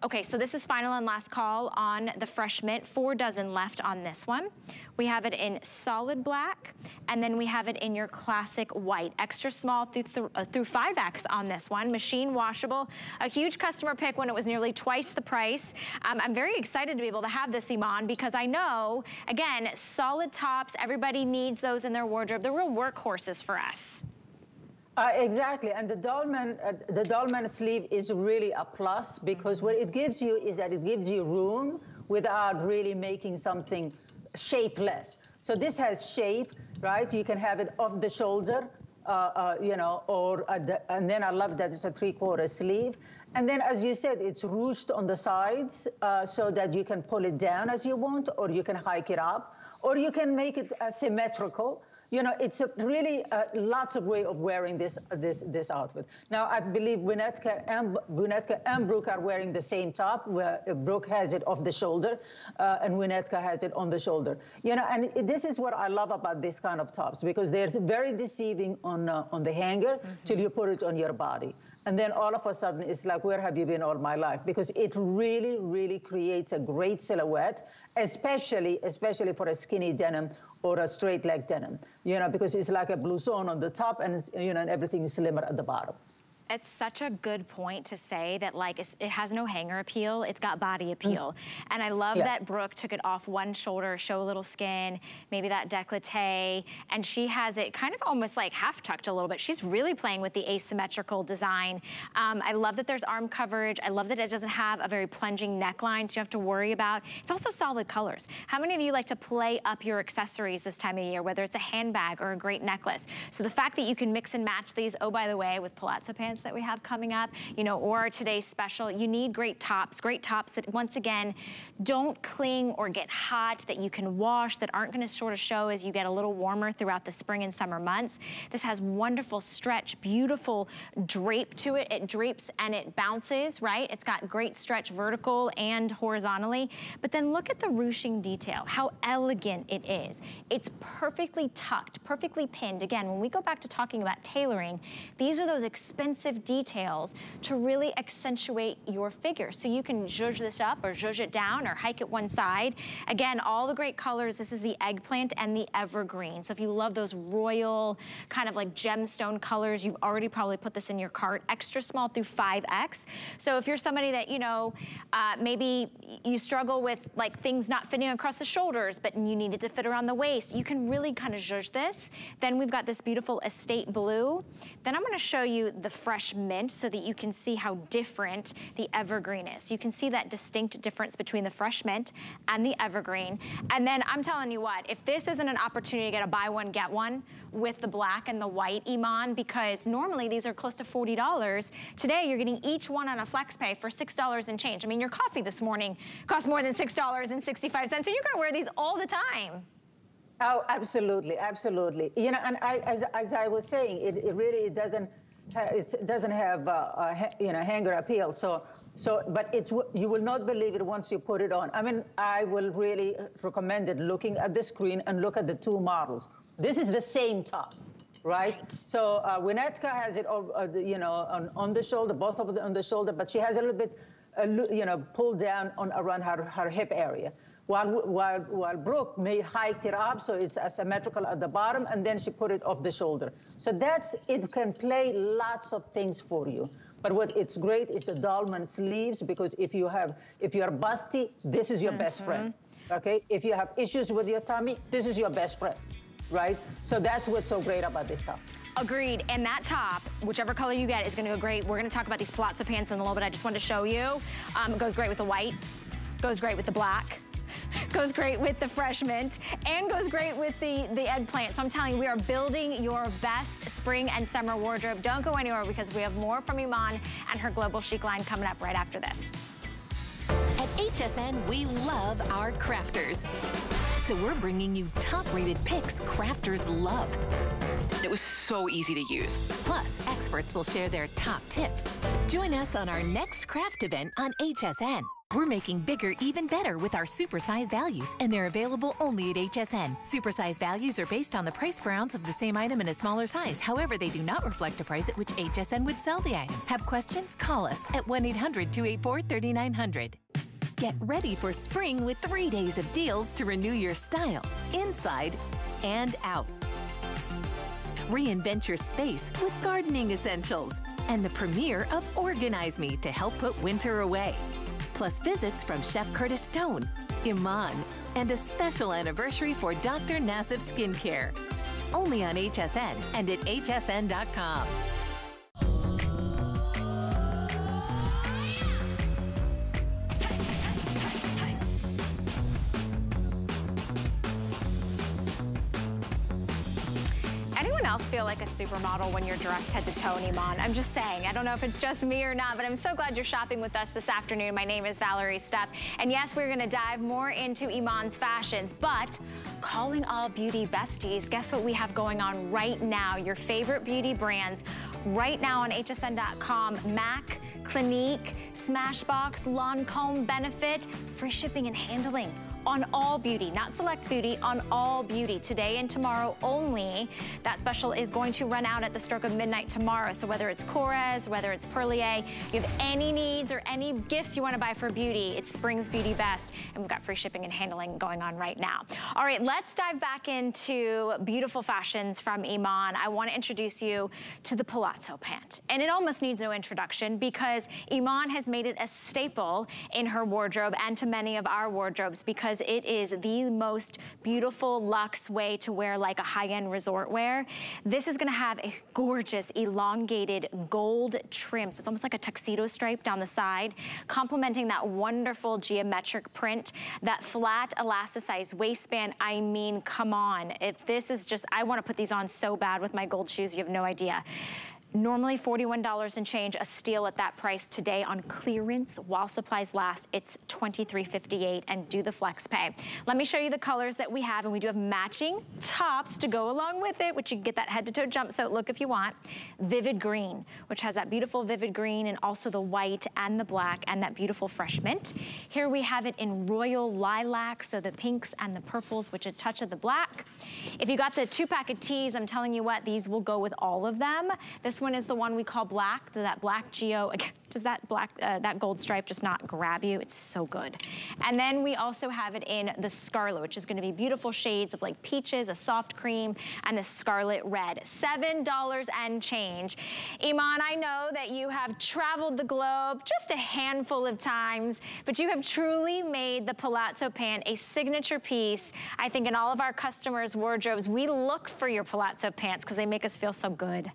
Okay, so this is final and last call on the Fresh Mint. Four dozen left on this one. We have it in solid black, and then we have it in your classic white. Extra small through, th uh, through 5X on this one. Machine washable. A huge customer pick when it was nearly twice the price. Um, I'm very excited to be able to have this, Iman, because I know, again, solid tops, everybody needs those in their wardrobe. They're real workhorses for us. Uh, exactly, and the dolman, uh, the dolman sleeve is really a plus because what it gives you is that it gives you room without really making something shapeless. So this has shape, right? You can have it off the shoulder, uh, uh, you know, or the, and then I love that it's a three-quarter sleeve. And then, as you said, it's ruched on the sides uh, so that you can pull it down as you want, or you can hike it up, or you can make it symmetrical you know, it's a really uh, lots of way of wearing this this this outfit. Now, I believe Winnetka and Winnetka and Brooke are wearing the same top. Where Brooke has it off the shoulder, uh, and Winnetka has it on the shoulder. You know, and this is what I love about this kind of tops because they're very deceiving on uh, on the hanger mm-hmm. till you put it on your body. And then all of a sudden, it's like, where have you been all my life? Because it really, really creates a great silhouette, especially, especially for a skinny denim or a straight leg denim, you know, because it's like a blouson on the top and, you know, and everything is slimmer at the bottom. It's such a good point to say that like it has no hanger appeal, it's got body appeal. Mm. And I love yeah. that Brooke took it off one shoulder, show a little skin, maybe that décolleté, and she has it kind of almost like half tucked a little bit. She's really playing with the asymmetrical design. Um, I love that there's arm coverage. I love that it doesn't have a very plunging neckline, so you have to worry about. It's also solid colors. How many of you like to play up your accessories this time of year, whether it's a handbag or a great necklace? So the fact that you can mix and match these, oh, by the way, with palazzo pants, events that we have coming up, you know, or today's special, you need great tops, great tops that once again, don't cling or get hot, that you can wash, that aren't gonna sort of show as you get a little warmer throughout the spring and summer months. This has wonderful stretch, beautiful drape to it. It drapes and it bounces, right? It's got great stretch vertical and horizontally. But then look at the ruching detail, how elegant it is. It's perfectly tucked, perfectly pinned. Again, when we go back to talking about tailoring, these are those expensive details to really accentuate your figure. So you can zhuzh this up or zhuzh it down or hike it one side. Again, all the great colors. This is the eggplant and the evergreen. So if you love those royal kind of like gemstone colors, you've already probably put this in your cart. Extra small through 5X. So if you're somebody that, you know, uh, maybe you struggle with like things not fitting across the shoulders, but you needed to fit around the waist, you can really kind of zhuzh this. Then we've got this beautiful estate blue. Then I'm gonna show you the fresh fresh mint so that you can see how different the evergreen is. You can see that distinct difference between the fresh mint and the evergreen. And then I'm telling you what, if this isn't an opportunity to get a buy one, get one with the black and the white Iman, because normally these are close to $40, today you're getting each one on a flex pay for $6 and change. I mean, your coffee this morning cost more than $6.65, and you're gonna wear these all the time. Oh, absolutely, absolutely. You know, and I, as, as I was saying, it, it really doesn't it doesn't have uh, a, you know hanger appeal. So so, but it's you will not believe it once you put it on. I mean, I will really recommend it. Looking at the screen and look at the two models. This is the same top, right? right. So uh, Winnetka has it, uh, you know, on, on the shoulder, both of them on the shoulder, but she has a little bit, uh, you know, pulled down on around her her hip area while, while, while Brooke may hiked it up so it's asymmetrical at the bottom and then she put it off the shoulder. So that's, it can play lots of things for you. But what it's great is the dolman sleeves because if you have, if you're busty, this is your mm -hmm. best friend, okay? If you have issues with your tummy, this is your best friend, right? So that's what's so great about this stuff. Agreed, and that top, whichever color you get, is gonna go great. We're gonna talk about these palazzo pants in a little bit. I just wanted to show you. Um, it goes great with the white, goes great with the black, goes great with the fresh mint and goes great with the, the eggplant. So I'm telling you, we are building your best spring and summer wardrobe. Don't go anywhere because we have more from Iman and her Global Chic line coming up right after this. At HSN, we love our crafters. So we're bringing you top-rated picks crafters love. It was so easy to use. Plus, experts will share their top tips. Join us on our next craft event on HSN. We're making bigger even better with our supersize values, and they're available only at HSN. Supersize values are based on the price per ounce of the same item in a smaller size. However, they do not reflect a price at which HSN would sell the item. Have questions? Call us at 1 800 284 3900. Get ready for spring with three days of deals to renew your style, inside and out. Reinvent your space with gardening essentials and the premiere of Organize Me to help put winter away plus visits from Chef Curtis Stone, Iman, and a special anniversary for Dr. Nassif Skincare. only on HSN and at hsn.com. else feel like a supermodel when you're dressed head to toe Iman. I'm just saying. I don't know if it's just me or not, but I'm so glad you're shopping with us this afternoon. My name is Valerie Stup. And yes, we're gonna dive more into Iman's fashions, but calling all beauty besties, guess what we have going on right now? Your favorite beauty brands right now on hsn.com. MAC, Clinique, Smashbox, Lancome, Benefit, free shipping and handling on all beauty, not select beauty, on all beauty today and tomorrow only. That special is going to run out at the stroke of midnight tomorrow. So whether it's Korres, whether it's Perlier, you have any needs or any gifts you want to buy for beauty, it's Spring's Beauty Best. And we've got free shipping and handling going on right now. All right, let's dive back into beautiful fashions from Iman. I want to introduce you to the Palazzo pant. And it almost needs no introduction because Iman has made it a staple in her wardrobe and to many of our wardrobes because because it is the most beautiful luxe way to wear like a high-end resort wear. This is gonna have a gorgeous elongated gold trim. So it's almost like a tuxedo stripe down the side, complementing that wonderful geometric print, that flat elasticized waistband. I mean, come on. If this is just, I wanna put these on so bad with my gold shoes, you have no idea. Normally $41 and change, a steal at that price today on clearance while supplies last. It's $23.58 and do the flex pay. Let me show you the colors that we have and we do have matching tops to go along with it, which you can get that head to toe jumpsuit look if you want. Vivid green, which has that beautiful vivid green and also the white and the black and that beautiful fresh mint. Here we have it in royal lilac, so the pinks and the purples, which a touch of the black. If you got the two pack of tees, I'm telling you what, these will go with all of them. This one is the one we call black, that black geo. Does that black, uh, that gold stripe just not grab you? It's so good. And then we also have it in the scarlet, which is gonna be beautiful shades of like peaches, a soft cream, and the scarlet red. $7 and change. Iman, I know that you have traveled the globe just a handful of times, but you have truly made the Palazzo pant a signature piece. I think in all of our customers' wardrobes, we look for your Palazzo pants because they make us feel so good.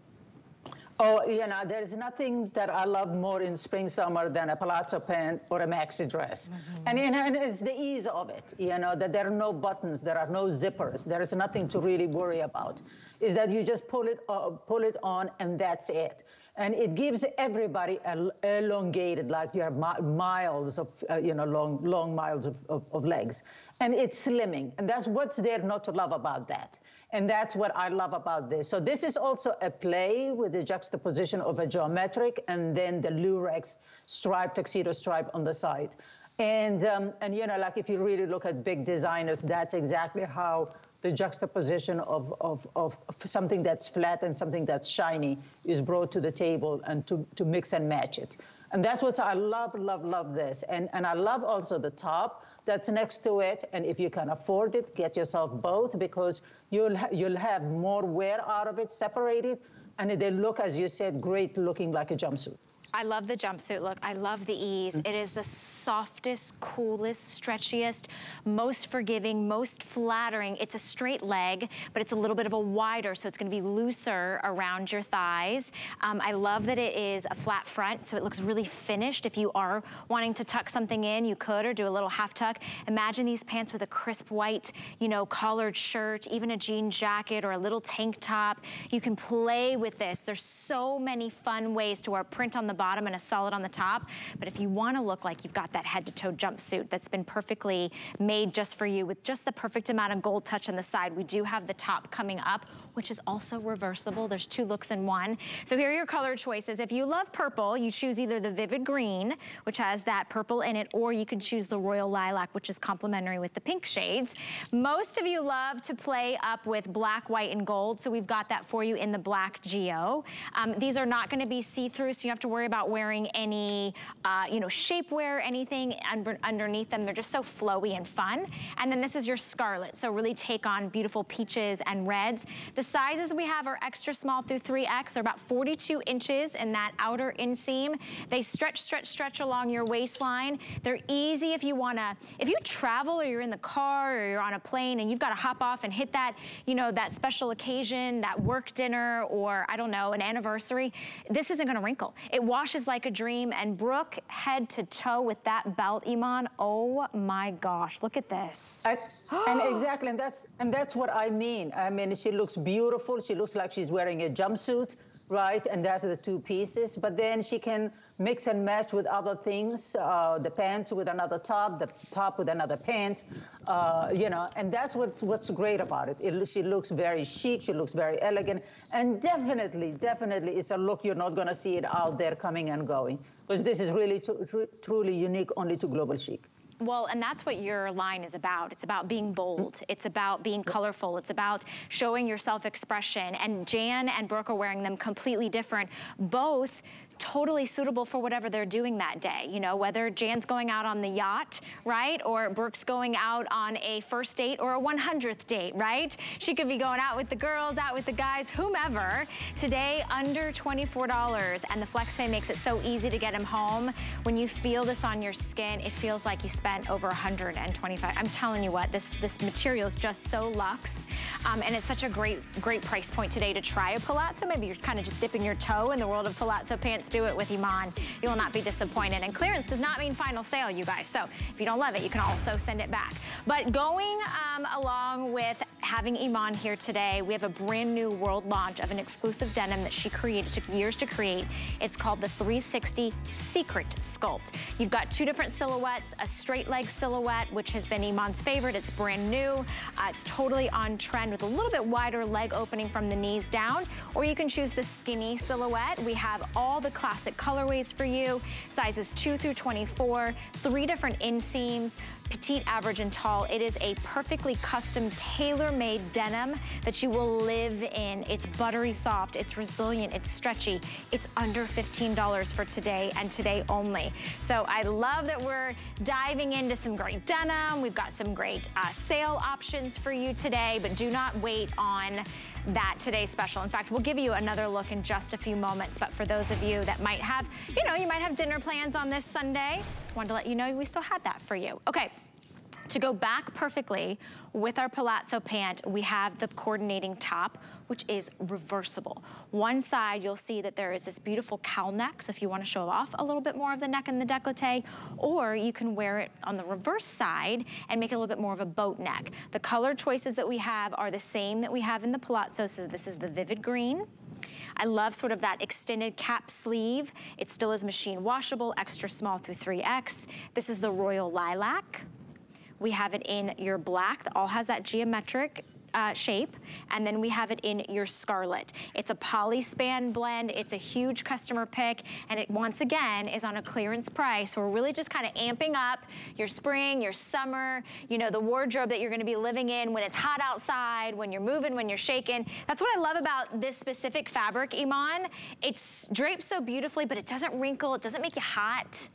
Oh, you know, there's nothing that I love more in spring, summer than a palazzo pant or a maxi dress. Mm -hmm. And, you know, and it's the ease of it, you know, that there are no buttons, there are no zippers, there is nothing to really worry about. Is that you just pull it, uh, pull it on and that's it. And it gives everybody a, elongated, like you have mi miles of, uh, you know, long, long miles of, of, of legs. And it's slimming. And that's what's there not to love about that. And that's what I love about this. So this is also a play with the juxtaposition of a geometric and then the lurex stripe, tuxedo stripe on the side. And, um, and you know, like if you really look at big designers, that's exactly how the juxtaposition of, of, of something that's flat and something that's shiny is brought to the table and to, to mix and match it. And that's what I love, love, love this. And, and I love also the top that's next to it. And if you can afford it, get yourself both because you'll, you'll have more wear out of it separated. And they look, as you said, great looking like a jumpsuit. I love the jumpsuit look. I love the ease. Mm -hmm. It is the softest, coolest, stretchiest, most forgiving, most flattering. It's a straight leg, but it's a little bit of a wider, so it's gonna be looser around your thighs. Um, I love that it is a flat front, so it looks really finished. If you are wanting to tuck something in, you could, or do a little half tuck. Imagine these pants with a crisp white, you know, collared shirt, even a jean jacket or a little tank top. You can play with this. There's so many fun ways to wear print on the bottom and a solid on the top. But if you wanna look like you've got that head to toe jumpsuit that's been perfectly made just for you with just the perfect amount of gold touch on the side, we do have the top coming up, which is also reversible. There's two looks in one. So here are your color choices. If you love purple, you choose either the Vivid Green, which has that purple in it, or you can choose the Royal Lilac, which is complementary with the pink shades. Most of you love to play up with black, white, and gold, so we've got that for you in the black Geo. Um, these are not gonna be see-through, so you have to worry about wearing any, uh, you know, shapewear, anything under, underneath them. They're just so flowy and fun. And then this is your scarlet. So really take on beautiful peaches and reds. The sizes we have are extra small through 3X. They're about 42 inches in that outer inseam. They stretch, stretch, stretch along your waistline. They're easy if you wanna, if you travel or you're in the car or you're on a plane and you've gotta hop off and hit that, you know, that special occasion, that work dinner, or I don't know, an anniversary, this isn't gonna wrinkle. It washes like a dream and Brooke head to toe with that belt, Iman, oh my gosh, look at this. I, and exactly, and that's and that's what I mean. I mean, she looks beautiful. She looks like she's wearing a jumpsuit, right? And that's the two pieces. But then she can mix and match with other things. Uh, the pants with another top, the top with another pant. Uh, you know, and that's what's what's great about it. it. She looks very chic. She looks very elegant, and definitely, definitely, it's a look you're not going to see it out there coming and going because this is really truly unique only to Global Chic. Well, and that's what your line is about. It's about being bold. It's about being colorful. It's about showing your self-expression. And Jan and Brooke are wearing them completely different. Both totally suitable for whatever they're doing that day. You know, whether Jan's going out on the yacht, right? Or Brooke's going out on a first date or a 100th date, right? She could be going out with the girls, out with the guys, whomever. Today, under $24. And the FlexPay makes it so easy to get them home. When you feel this on your skin, it feels like you spent over 125. I'm telling you what, this, this material is just so luxe. Um, and it's such a great, great price point today to try a palazzo. Maybe you're kind of just dipping your toe in the world of palazzo pants do it with Iman. You will not be disappointed. And clearance does not mean final sale, you guys. So if you don't love it, you can also send it back. But going um, along with having Iman here today, we have a brand new world launch of an exclusive denim that she created. It took years to create. It's called the 360 Secret Sculpt. You've got two different silhouettes, a straight leg silhouette, which has been Iman's favorite. It's brand new. Uh, it's totally on trend with a little bit wider leg opening from the knees down. Or you can choose the skinny silhouette. We have all the classic colorways for you, sizes 2 through 24, three different inseams, petite, average, and tall. It is a perfectly custom, tailor-made denim that you will live in. It's buttery soft, it's resilient, it's stretchy. It's under $15 for today and today only. So I love that we're diving into some great denim. We've got some great uh, sale options for you today, but do not wait on that today's special. In fact, we'll give you another look in just a few moments, but for those of you that might have, you know, you might have dinner plans on this Sunday, wanted to let you know we still had that for you. Okay, to go back perfectly with our palazzo pant, we have the coordinating top, which is reversible. One side, you'll see that there is this beautiful cowl neck, so if you wanna show off a little bit more of the neck and the decollete, or you can wear it on the reverse side and make it a little bit more of a boat neck. The color choices that we have are the same that we have in the palazzo, so this is the vivid green, I love sort of that extended cap sleeve. It still is machine washable, extra small through 3X. This is the Royal Lilac. We have it in your black that all has that geometric uh, shape, and then we have it in your scarlet. It's a poly span blend. It's a huge customer pick, and it once again is on a clearance price. So we're really just kind of amping up your spring, your summer, you know, the wardrobe that you're gonna be living in when it's hot outside, when you're moving, when you're shaking. That's what I love about this specific fabric, Iman. It's draped so beautifully, but it doesn't wrinkle, it doesn't make you hot.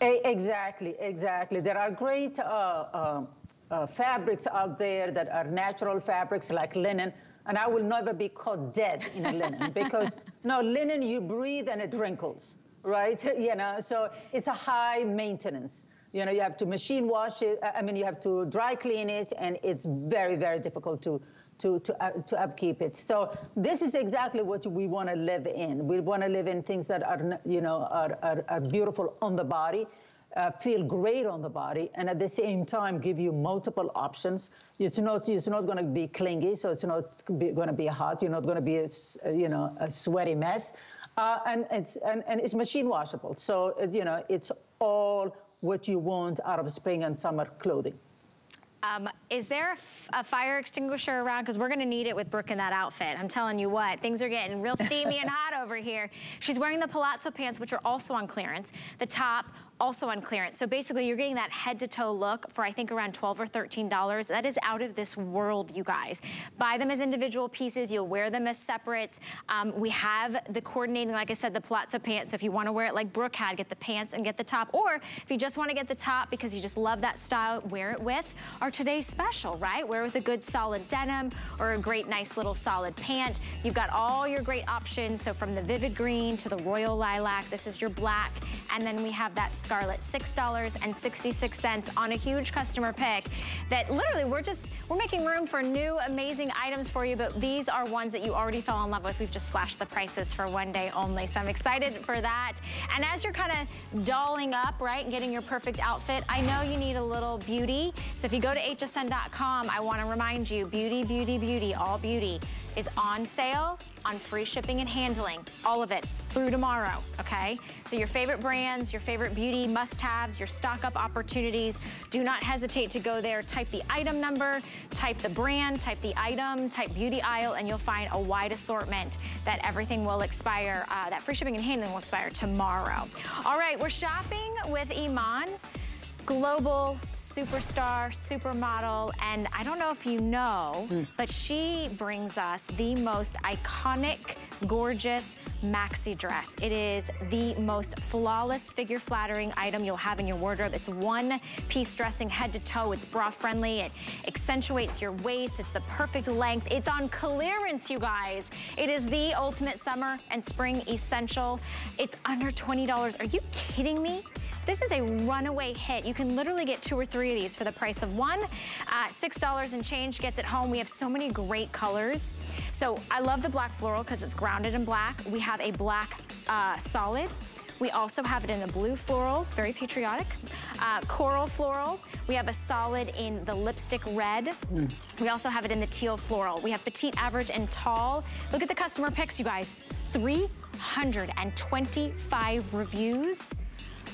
Exactly, exactly. There are great uh, uh, uh, fabrics out there that are natural fabrics like linen, and I will never be caught dead in a linen because no linen you breathe and it wrinkles, right? you know, so it's a high maintenance. You know, you have to machine wash it. I mean, you have to dry clean it, and it's very, very difficult to to, to, uh, to upkeep it. So this is exactly what we want to live in. We want to live in things that are, you know, are, are, are beautiful on the body, uh, feel great on the body, and at the same time give you multiple options. It's not, it's not going to be clingy, so it's not going to be hot. You're not going to be, a, you know, a sweaty mess. Uh, and, it's, and, and it's machine washable. So, you know, it's all what you want out of spring and summer clothing. Um, is there a, fire extinguisher around? Because we're gonna need it with Brooke in that outfit. I'm telling you what, things are getting real steamy and hot over here. She's wearing the palazzo pants, which are also on clearance. The top also on clearance. So basically you're getting that head to toe look for I think around 12 or $13. That is out of this world, you guys. Buy them as individual pieces. You'll wear them as separates. Um, we have the coordinating, like I said, the palazzo pants. So if you wanna wear it like Brooke had, get the pants and get the top. Or if you just wanna get the top because you just love that style, wear it with our today's special, right? Wear with a good solid denim or a great nice little solid pant. You've got all your great options. So from the vivid green to the royal lilac, this is your black. And then we have that Scarlet, $6.66 on a huge customer pick that literally we're just, we're making room for new amazing items for you, but these are ones that you already fell in love with. We've just slashed the prices for one day only. So I'm excited for that. And as you're kind of dolling up, right, and getting your perfect outfit, I know you need a little beauty. So if you go to hsn.com, I wanna remind you, beauty, beauty, beauty, all beauty is on sale on free shipping and handling, all of it through tomorrow, okay? So your favorite brands, your favorite beauty must-haves, your stock up opportunities, do not hesitate to go there. Type the item number, type the brand, type the item, type beauty aisle, and you'll find a wide assortment that everything will expire, uh, that free shipping and handling will expire tomorrow. All right, we're shopping with Iman global superstar, supermodel, and I don't know if you know, mm. but she brings us the most iconic, gorgeous maxi dress. It is the most flawless figure flattering item you'll have in your wardrobe. It's one piece dressing head to toe. It's bra friendly. It accentuates your waist. It's the perfect length. It's on clearance, you guys. It is the ultimate summer and spring essential. It's under $20. Are you kidding me? This is a runaway hit. You can literally get two or three of these for the price of one. Uh, $6 and change gets it home. We have so many great colors. So I love the black floral because it's grounded in black. We have a black uh, solid. We also have it in a blue floral, very patriotic. Uh, coral floral. We have a solid in the lipstick red. Mm. We also have it in the teal floral. We have petite, average, and tall. Look at the customer picks, you guys. 325 reviews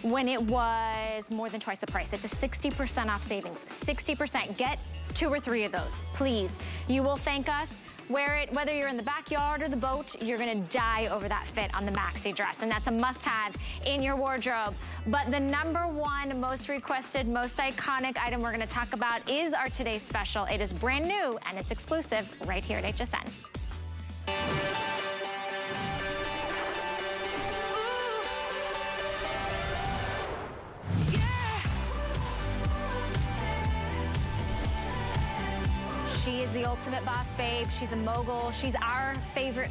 when it was more than twice the price. It's a 60% off savings, 60%. Get two or three of those, please. You will thank us. Wear it, whether you're in the backyard or the boat, you're gonna die over that fit on the maxi dress, and that's a must-have in your wardrobe. But the number one most requested, most iconic item we're gonna talk about is our today's special. It is brand new, and it's exclusive right here at HSN. She is the ultimate boss babe. She's a mogul. She's our favorite